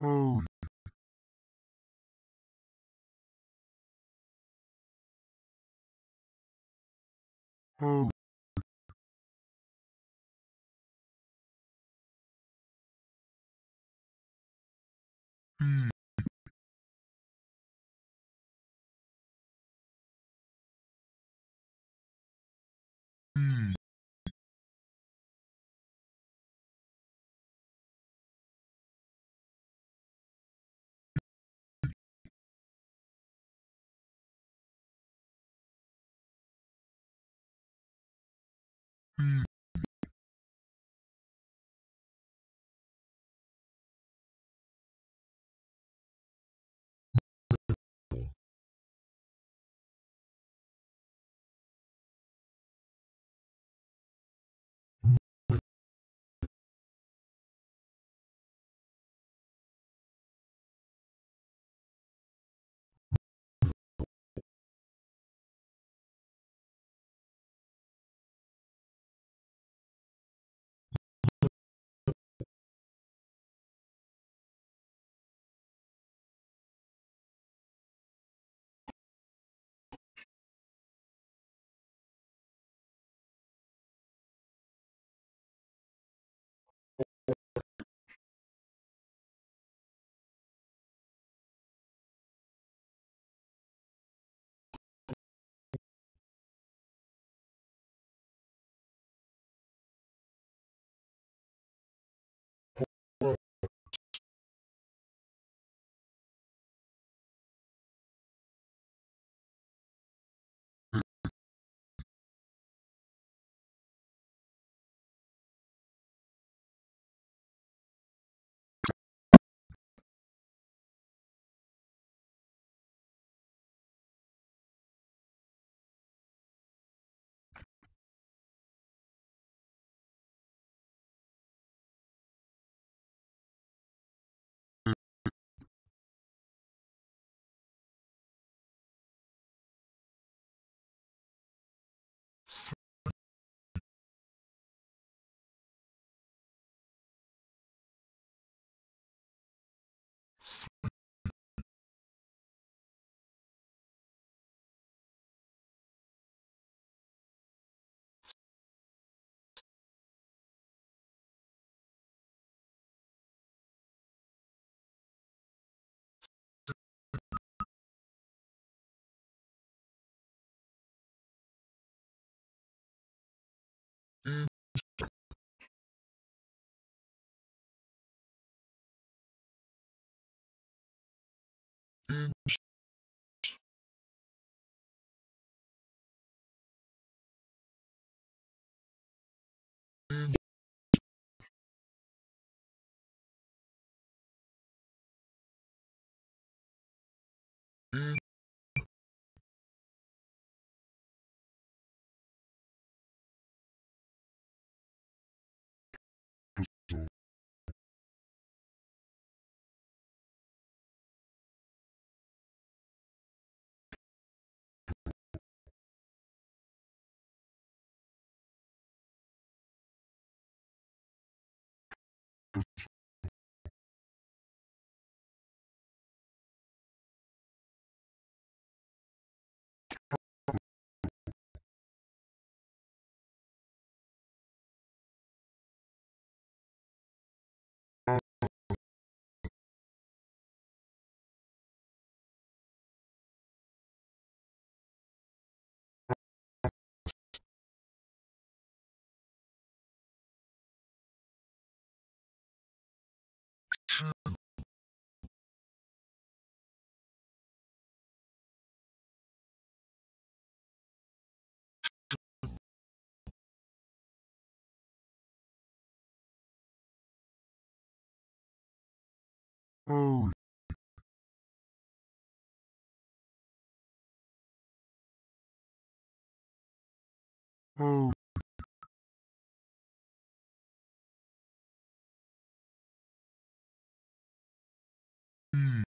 hurry, hurry, speed, Dreams. Hurry, hurry, E.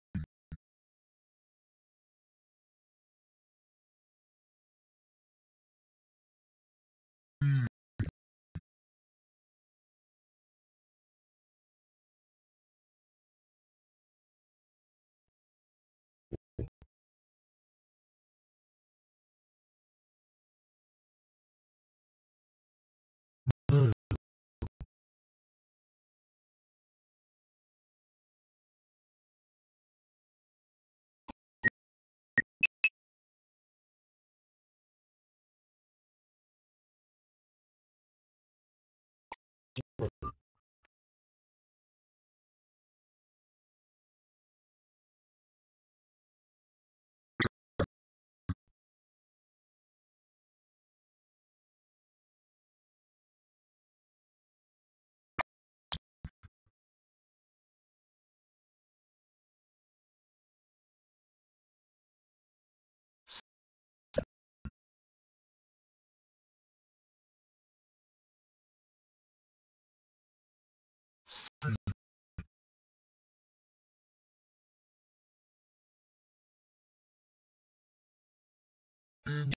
and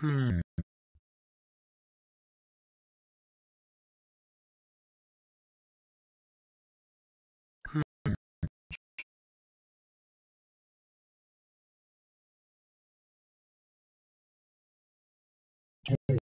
Hmm. Hmm.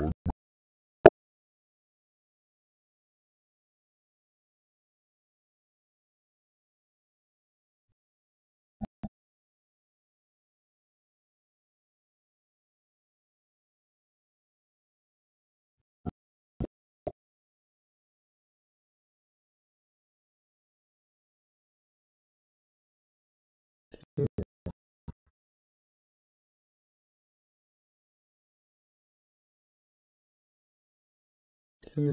Mm-hmm. E.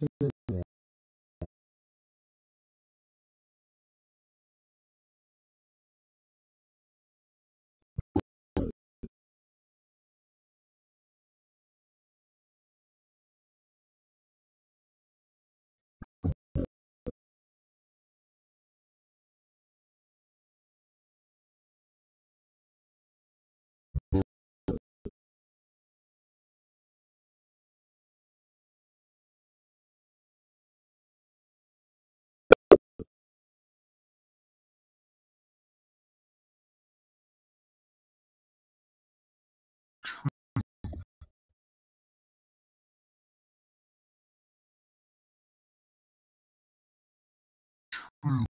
Hey. True. Son.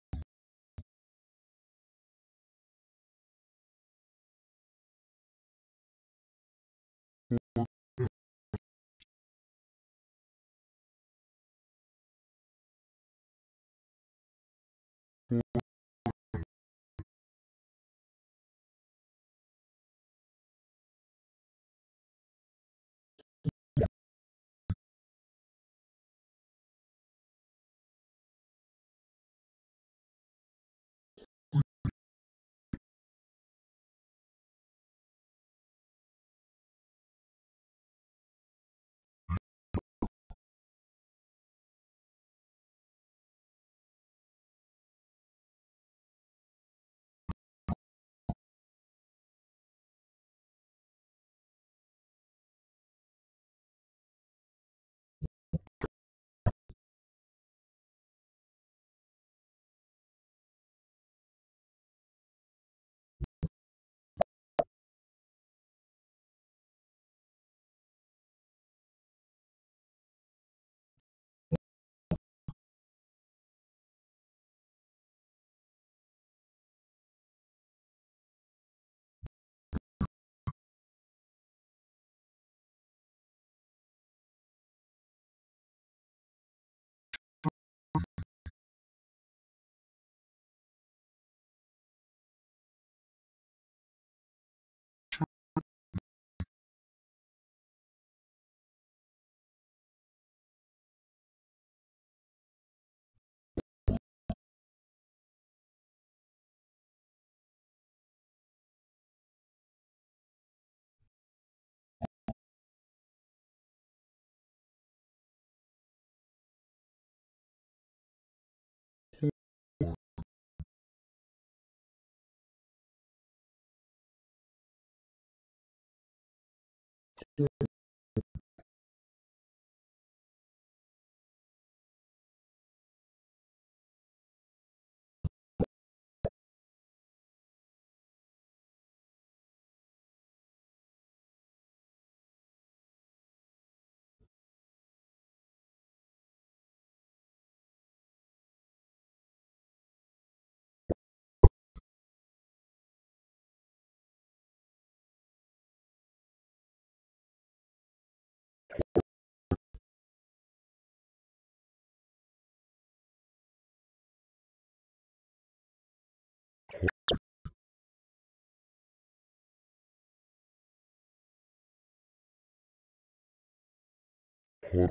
hold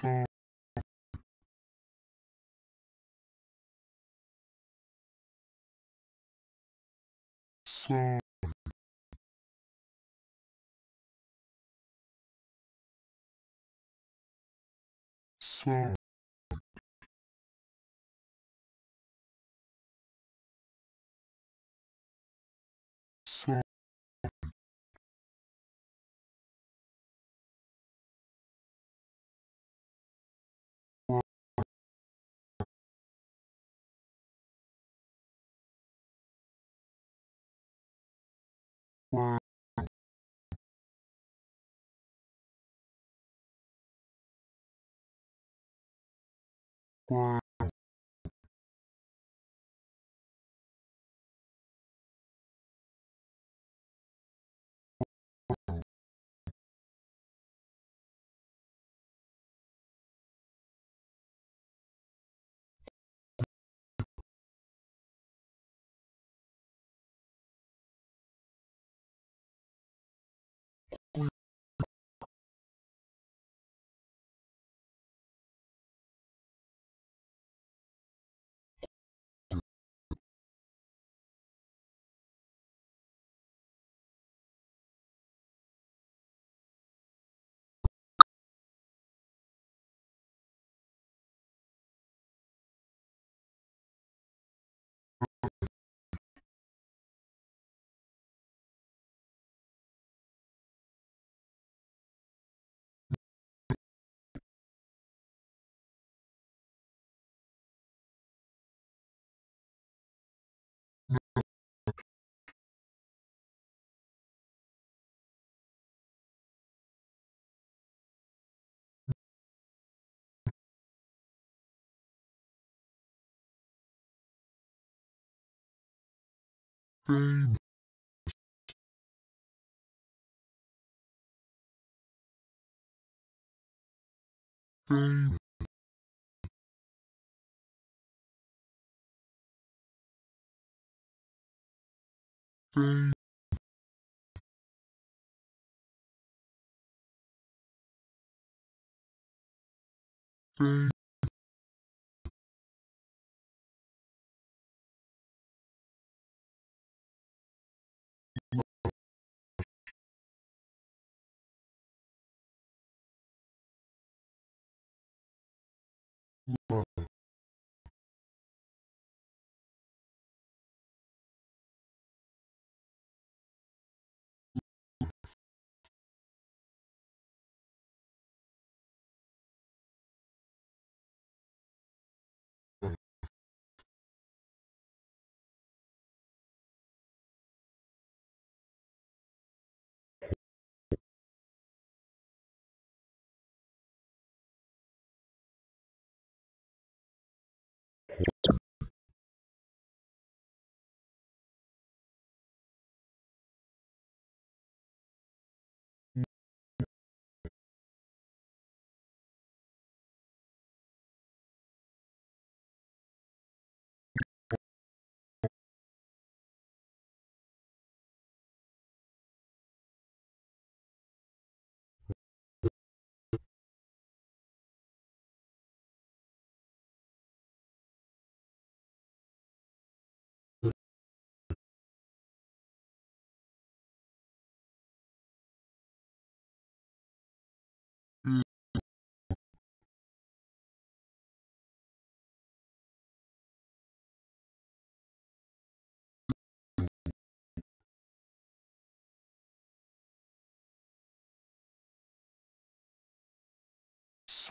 さささ Wow. Wow. Baby. Baby. Love.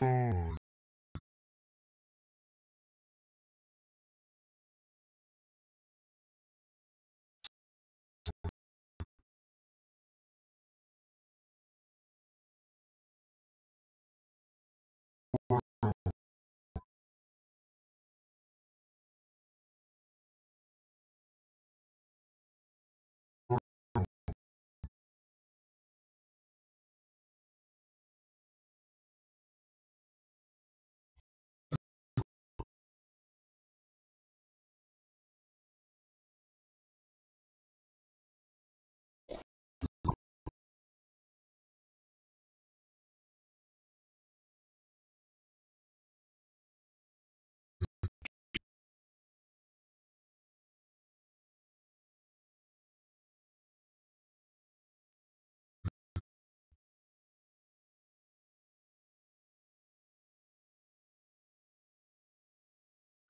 Son.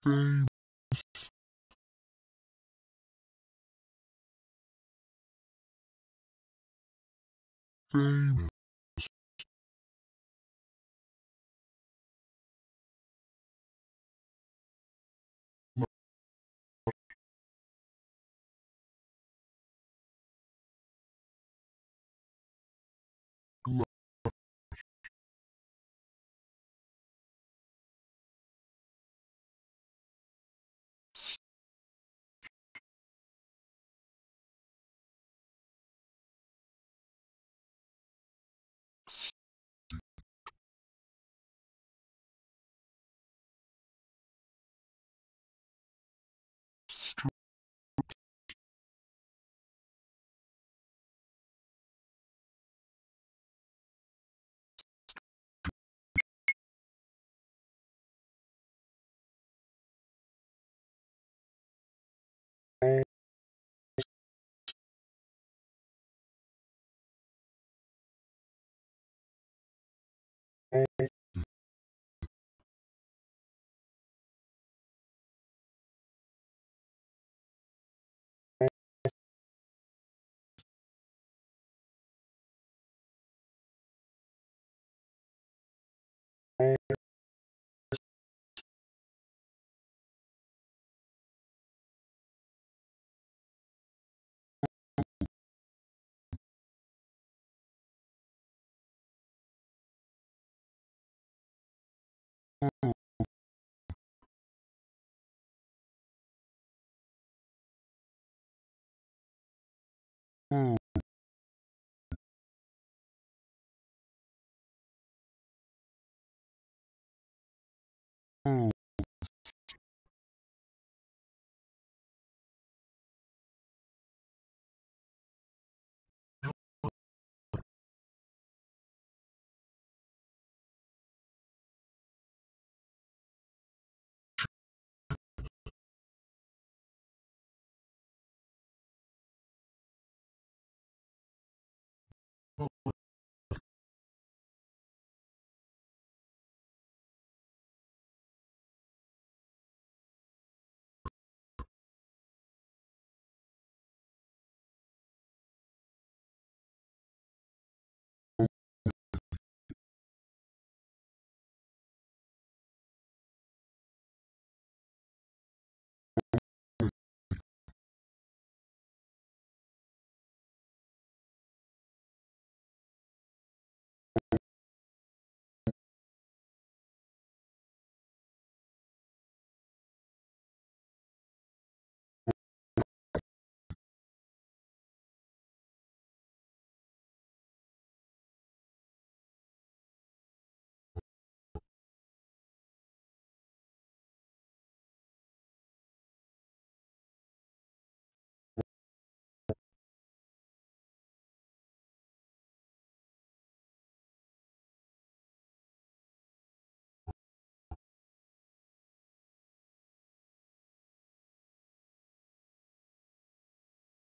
Famous famous oh oh sun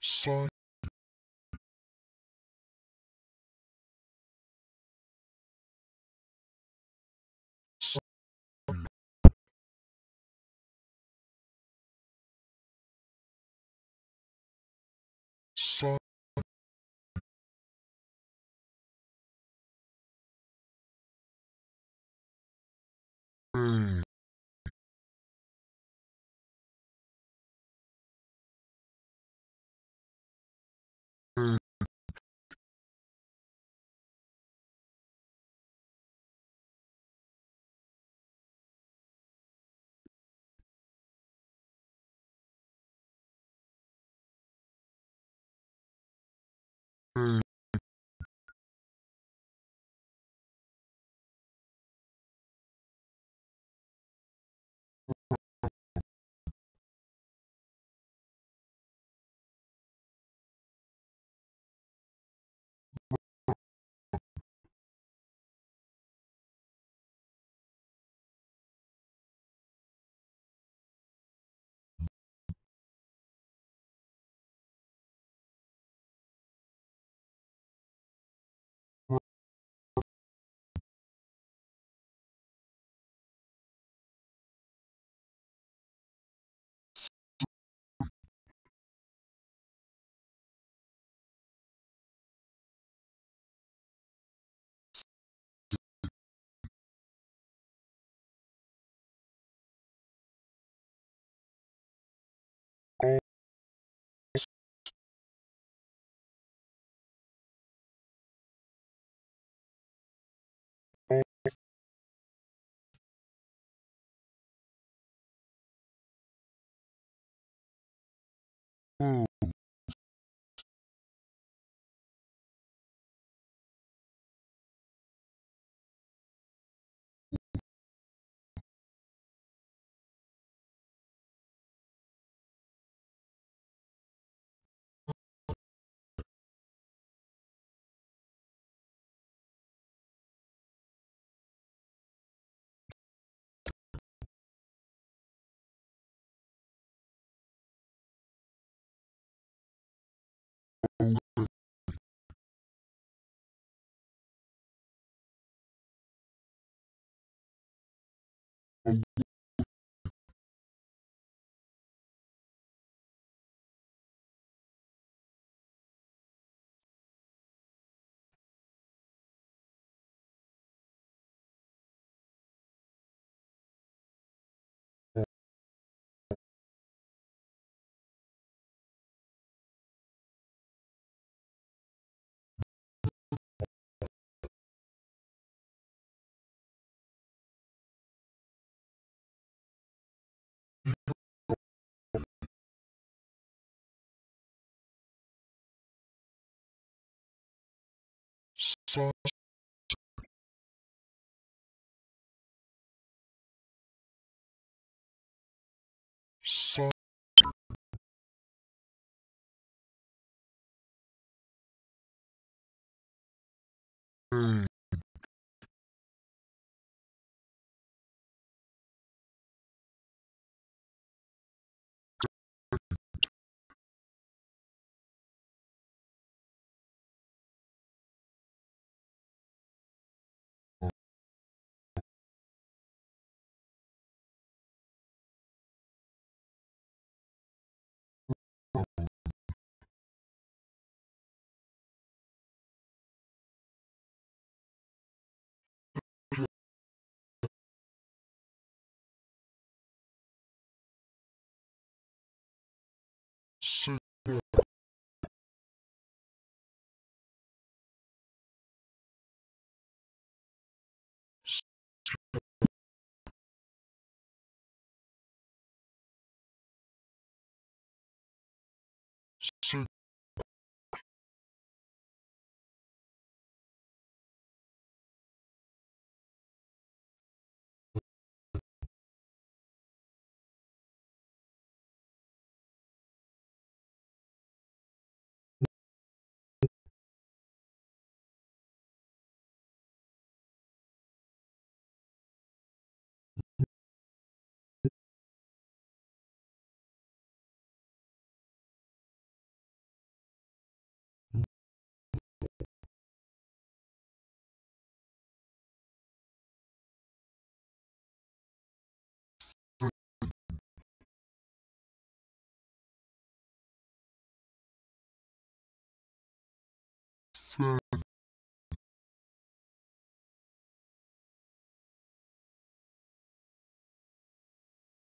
sun ombro Sun. Hey. Sun. Sun. Sun.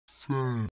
Sun.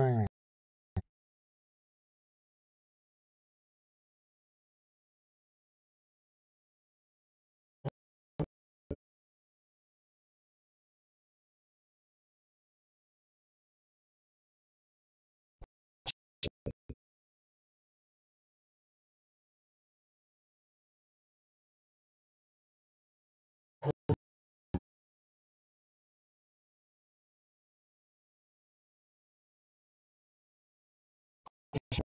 Fine, six,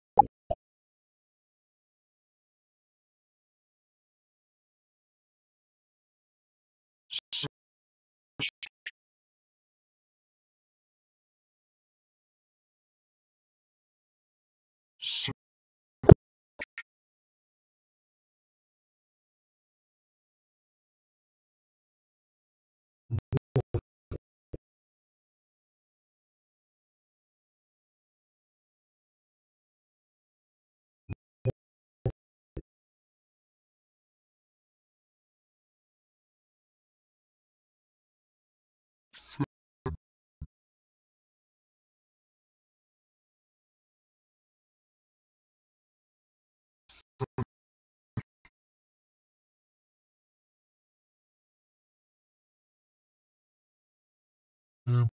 seven,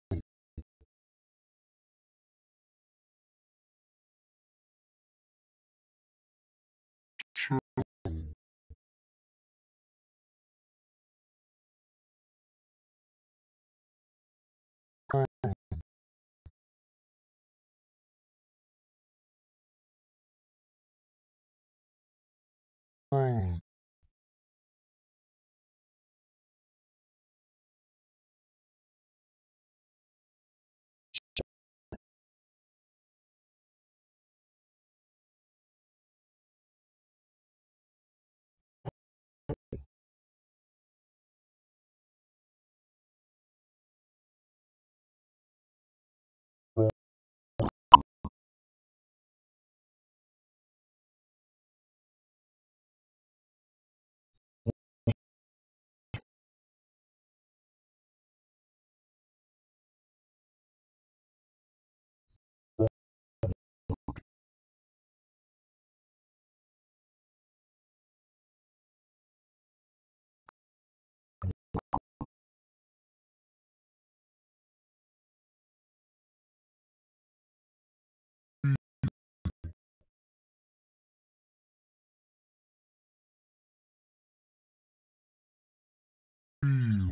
And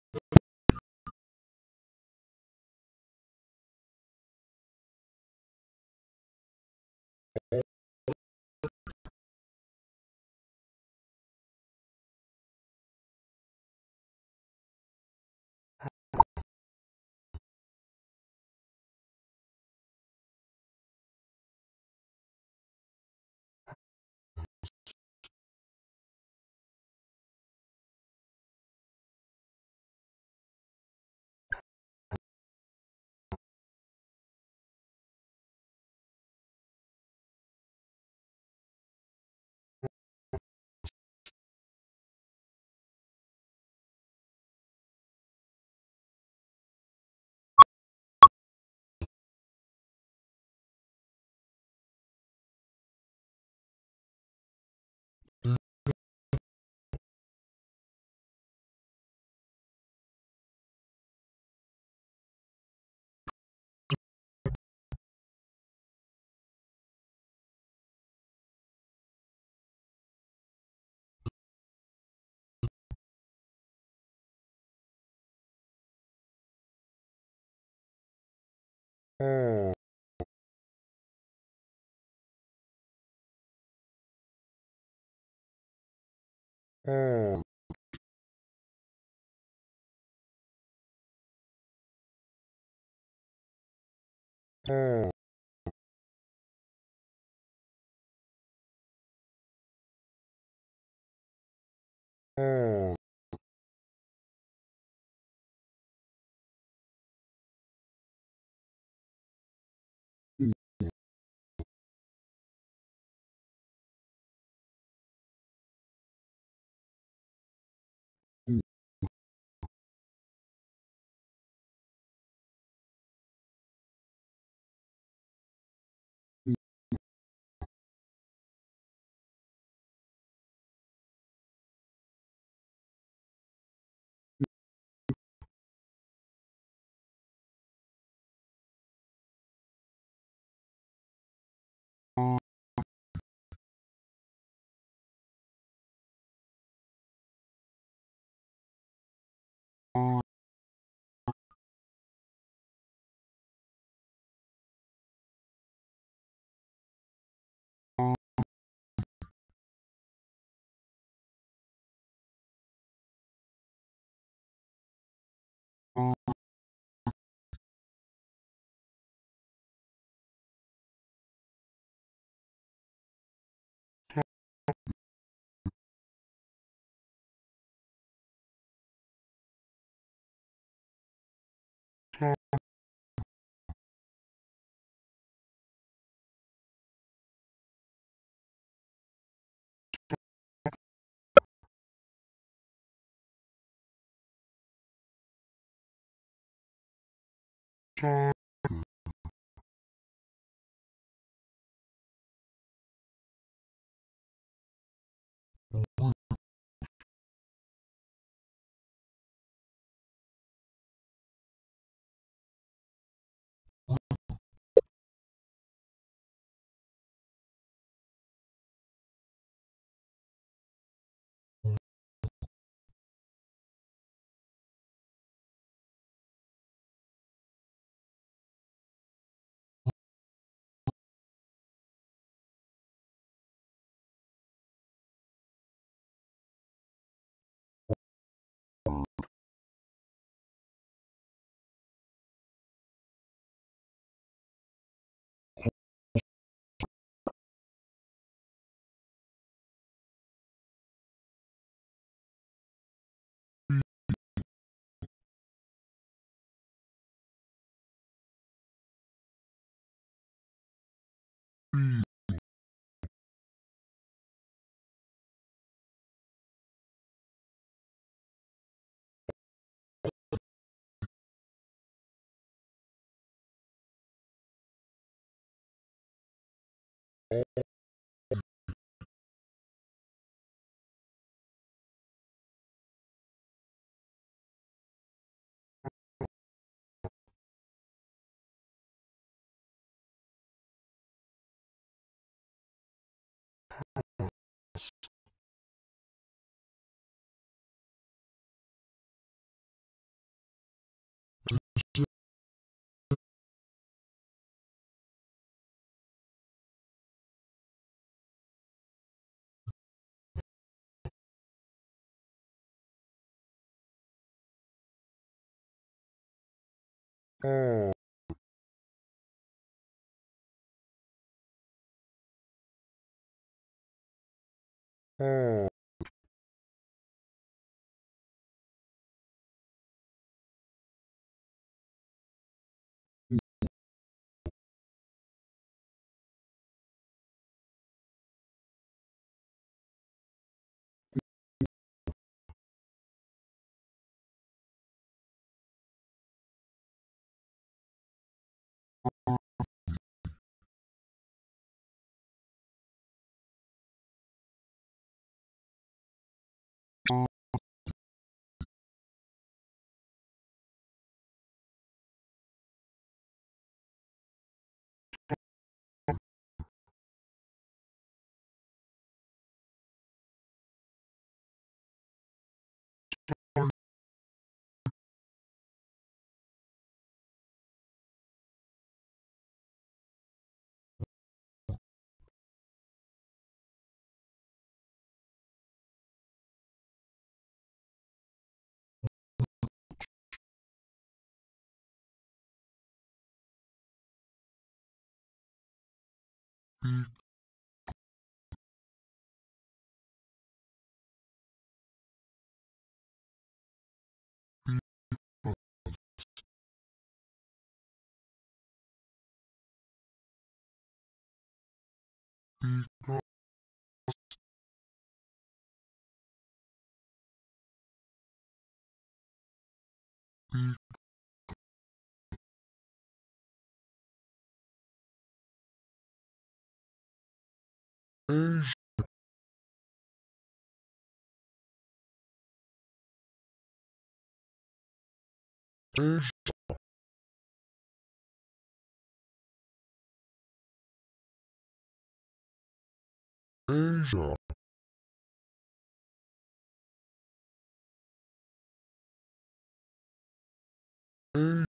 all all all all all all Because because linge linge linge linge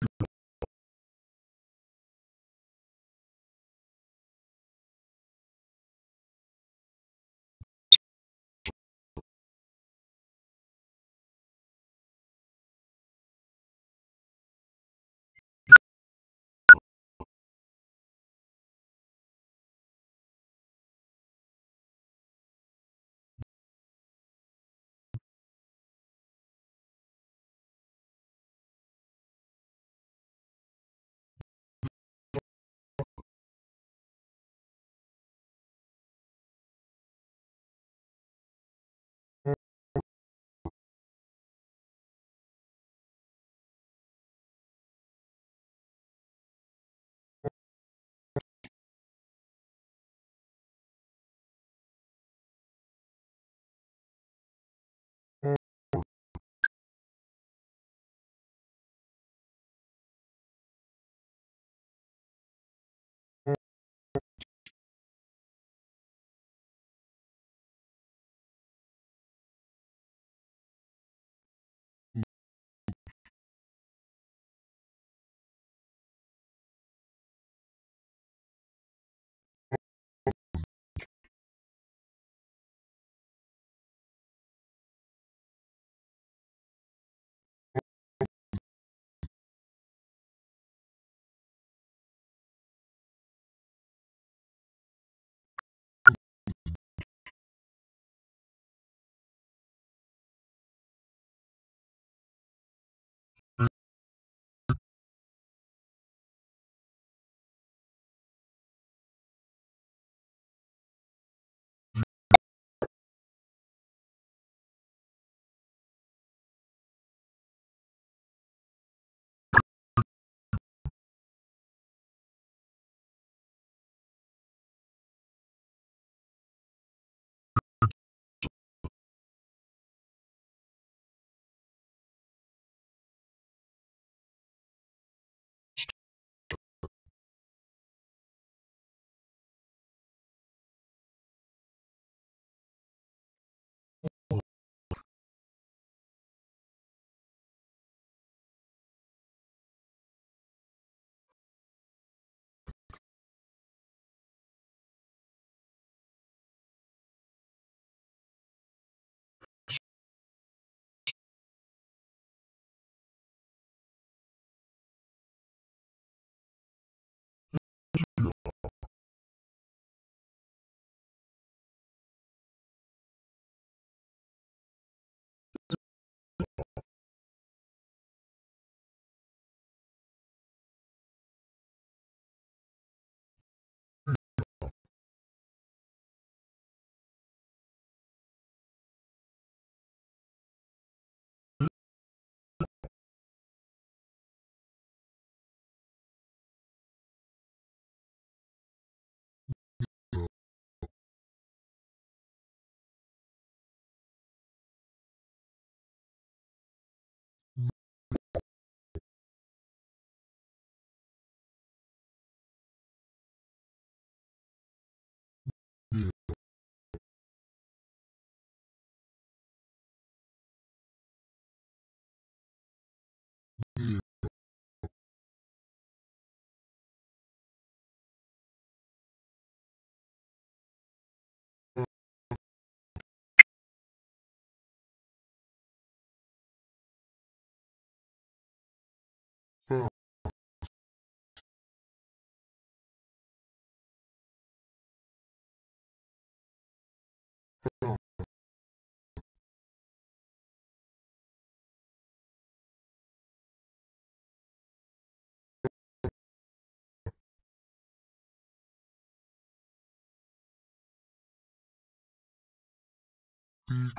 speak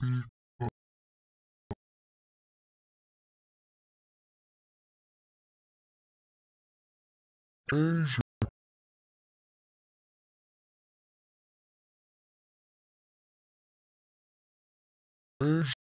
speak Asia Asia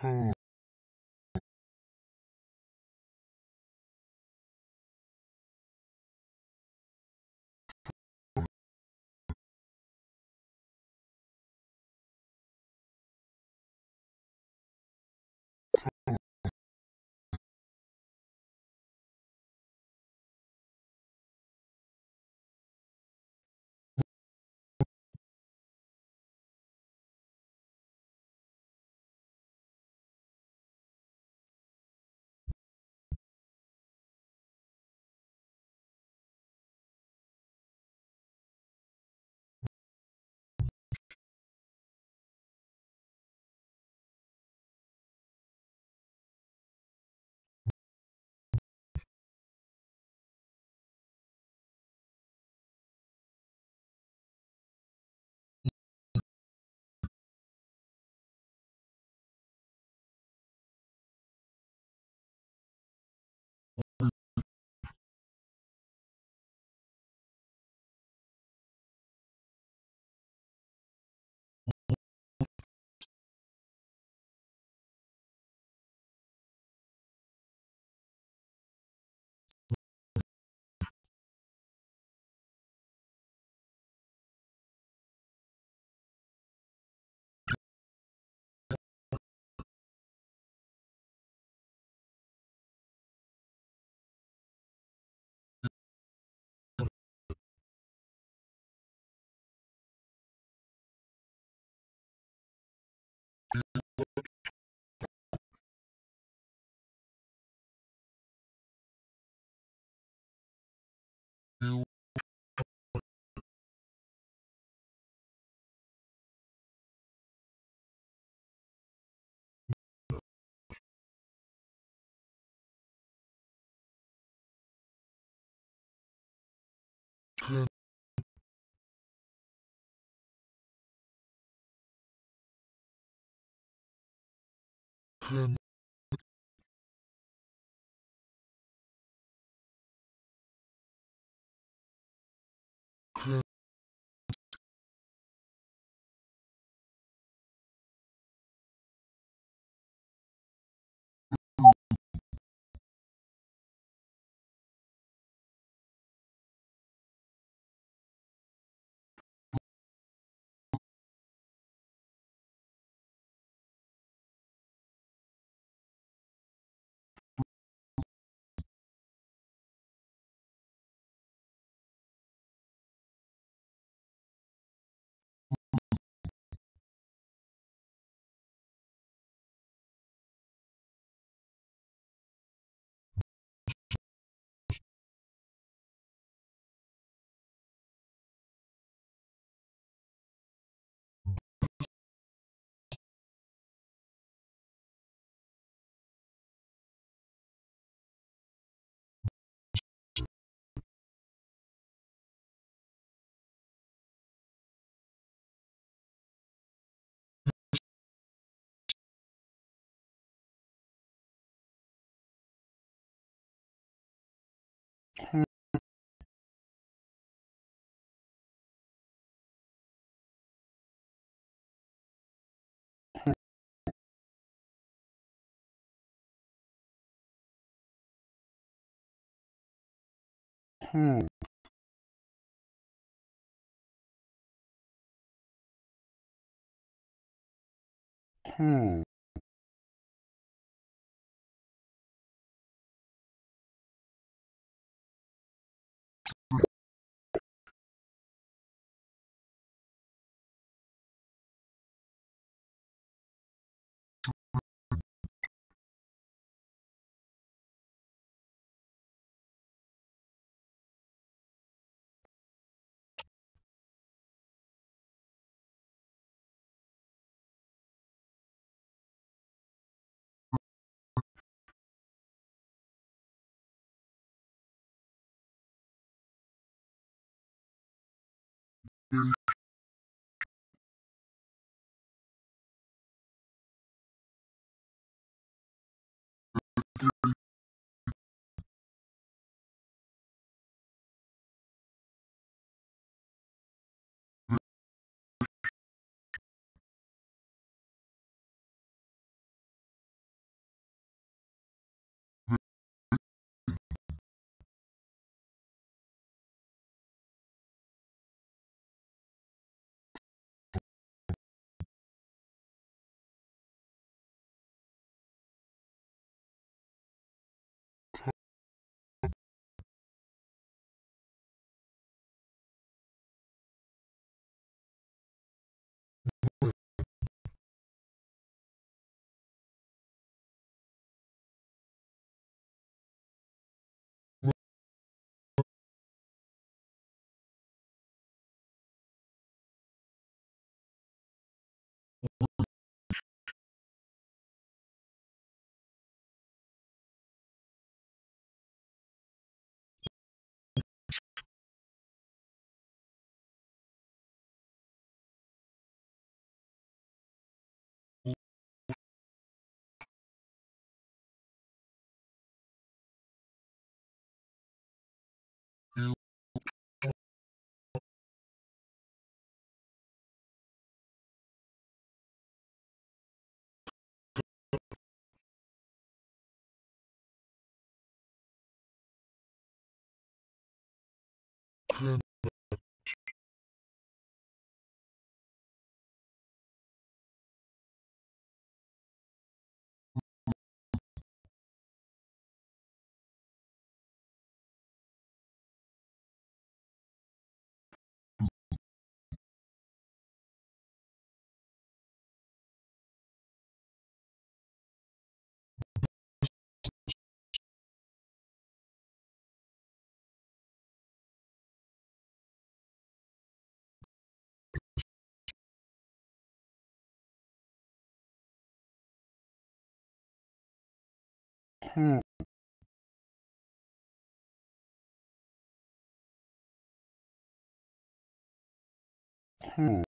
Cool. Can cool cool cool cool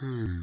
hey,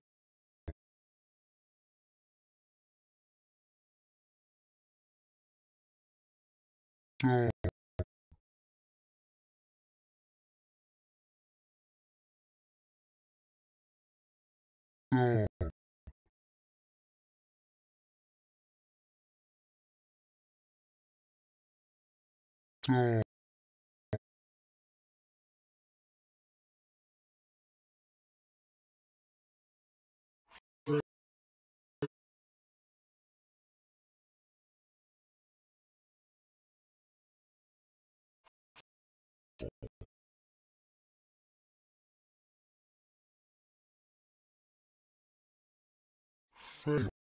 Go. Go. Go. Fail,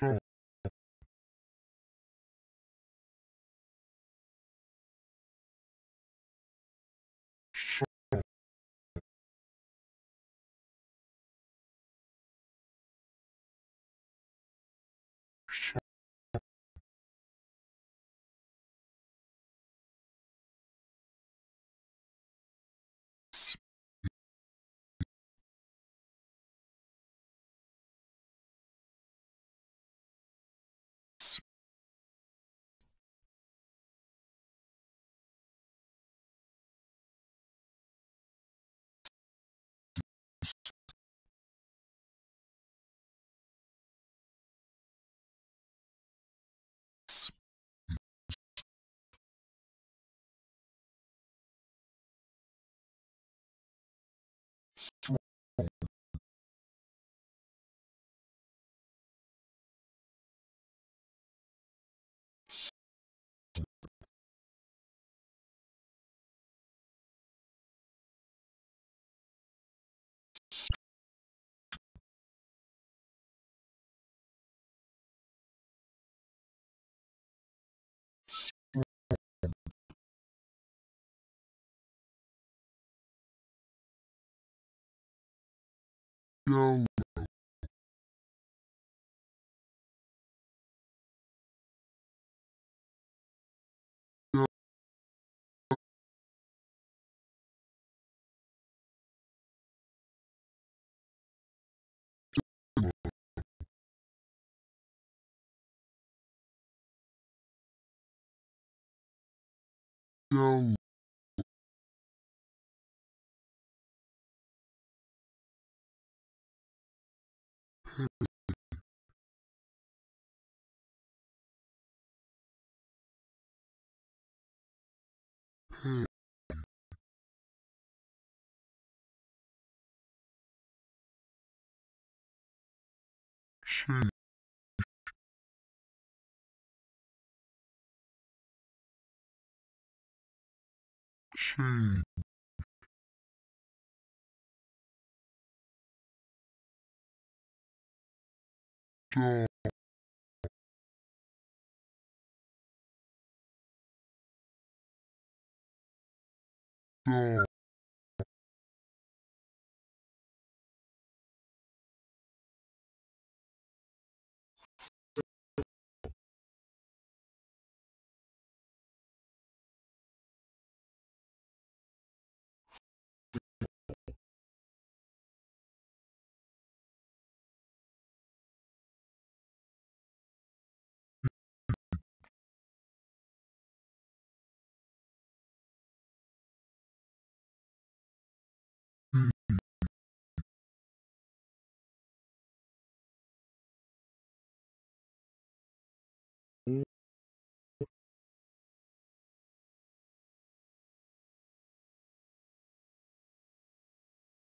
shot, down down yellow, yellow pig Joe. Joe.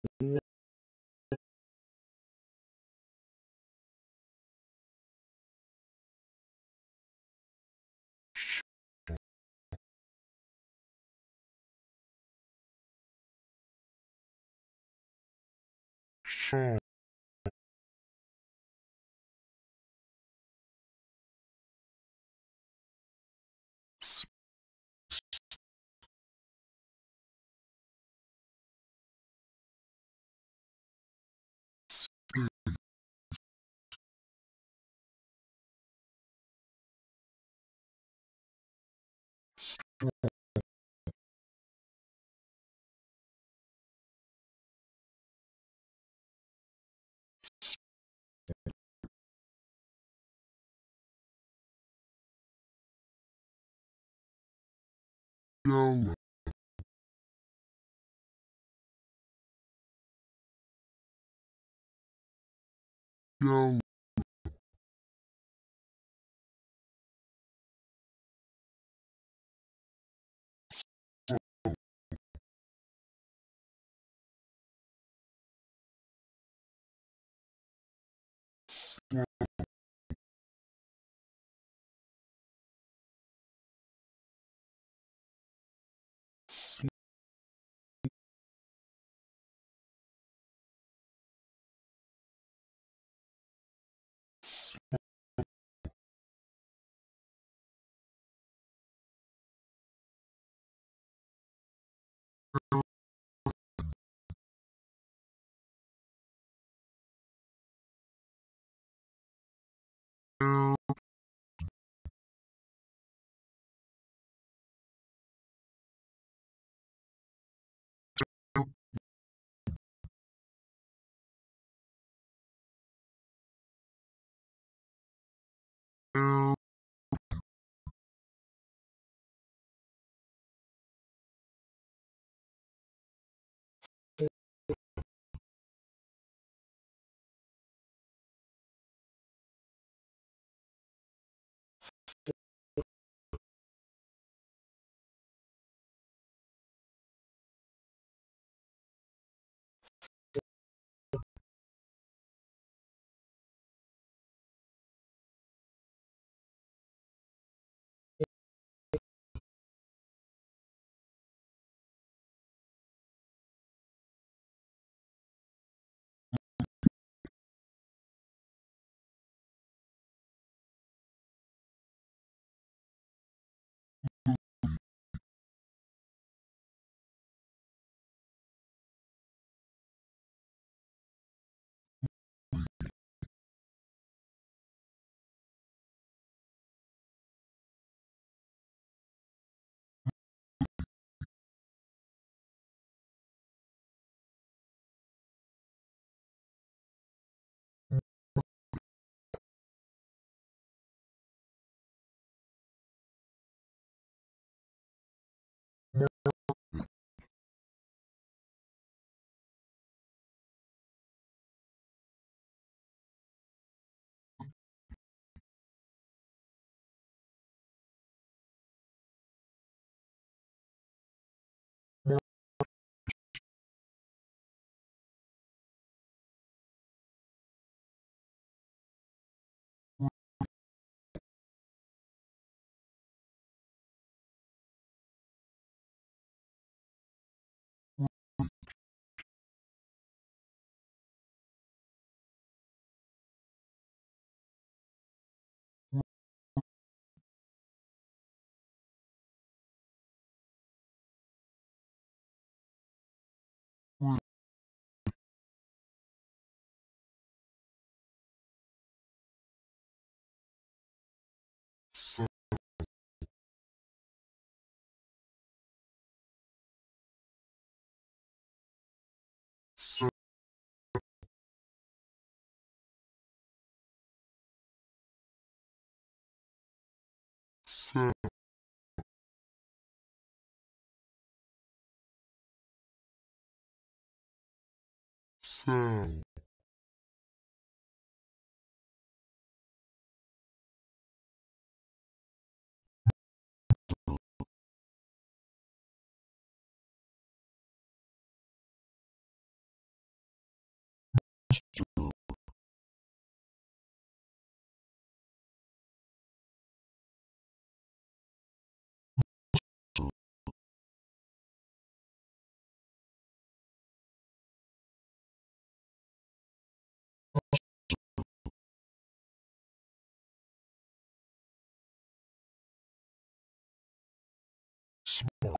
Hmm. Yellow yellow cell, cell, cell, cell, smart,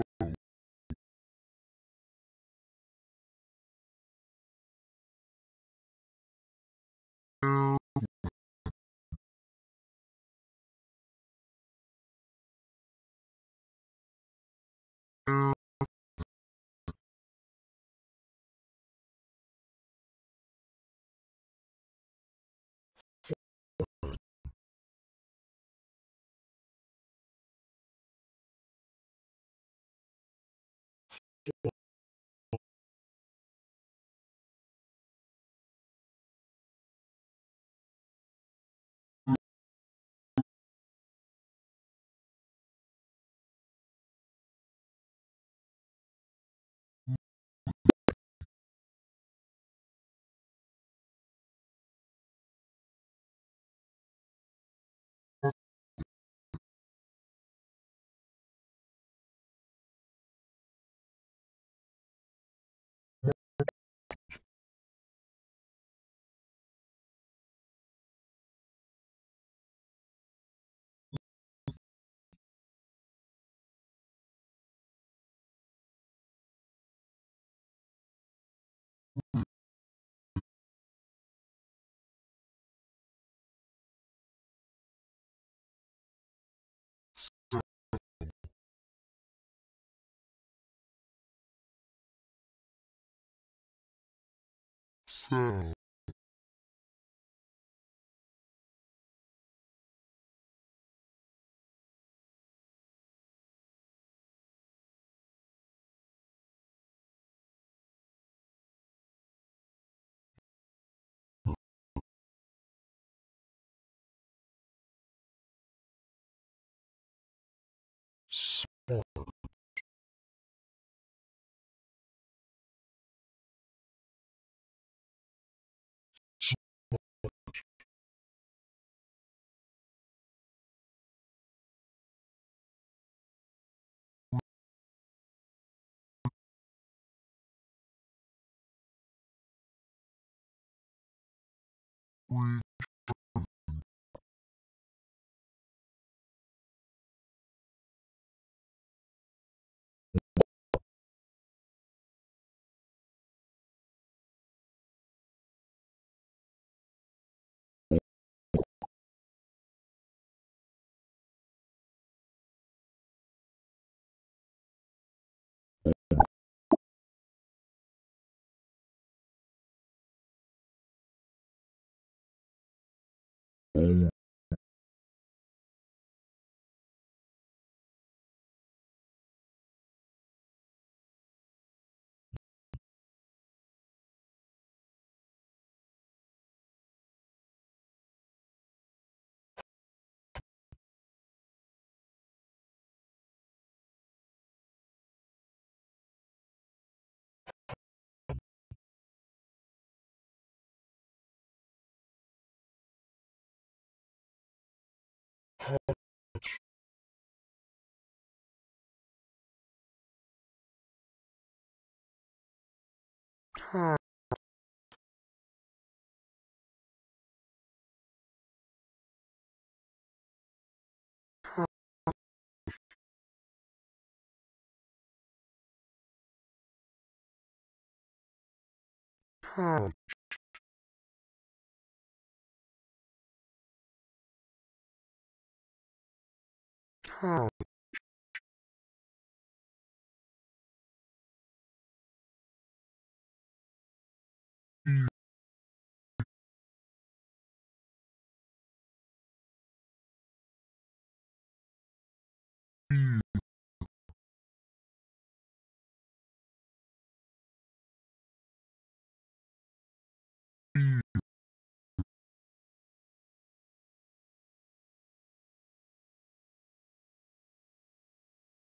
air, smart, we, old Huh. You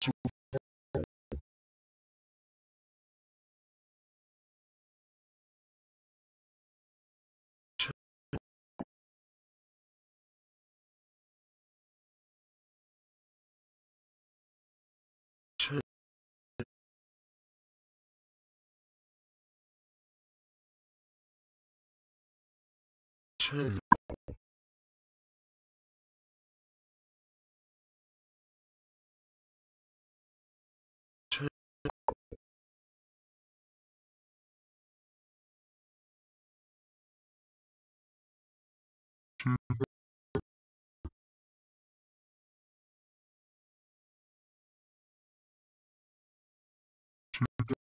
so so old to the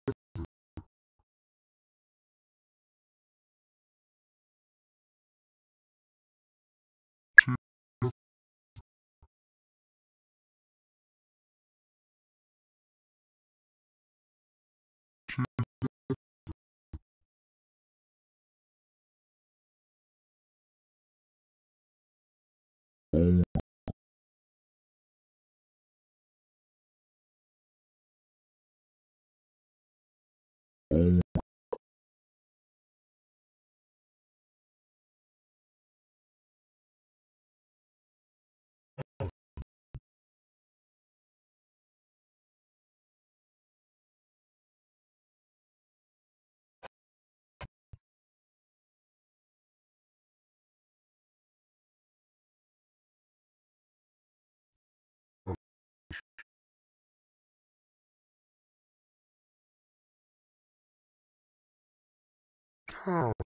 own town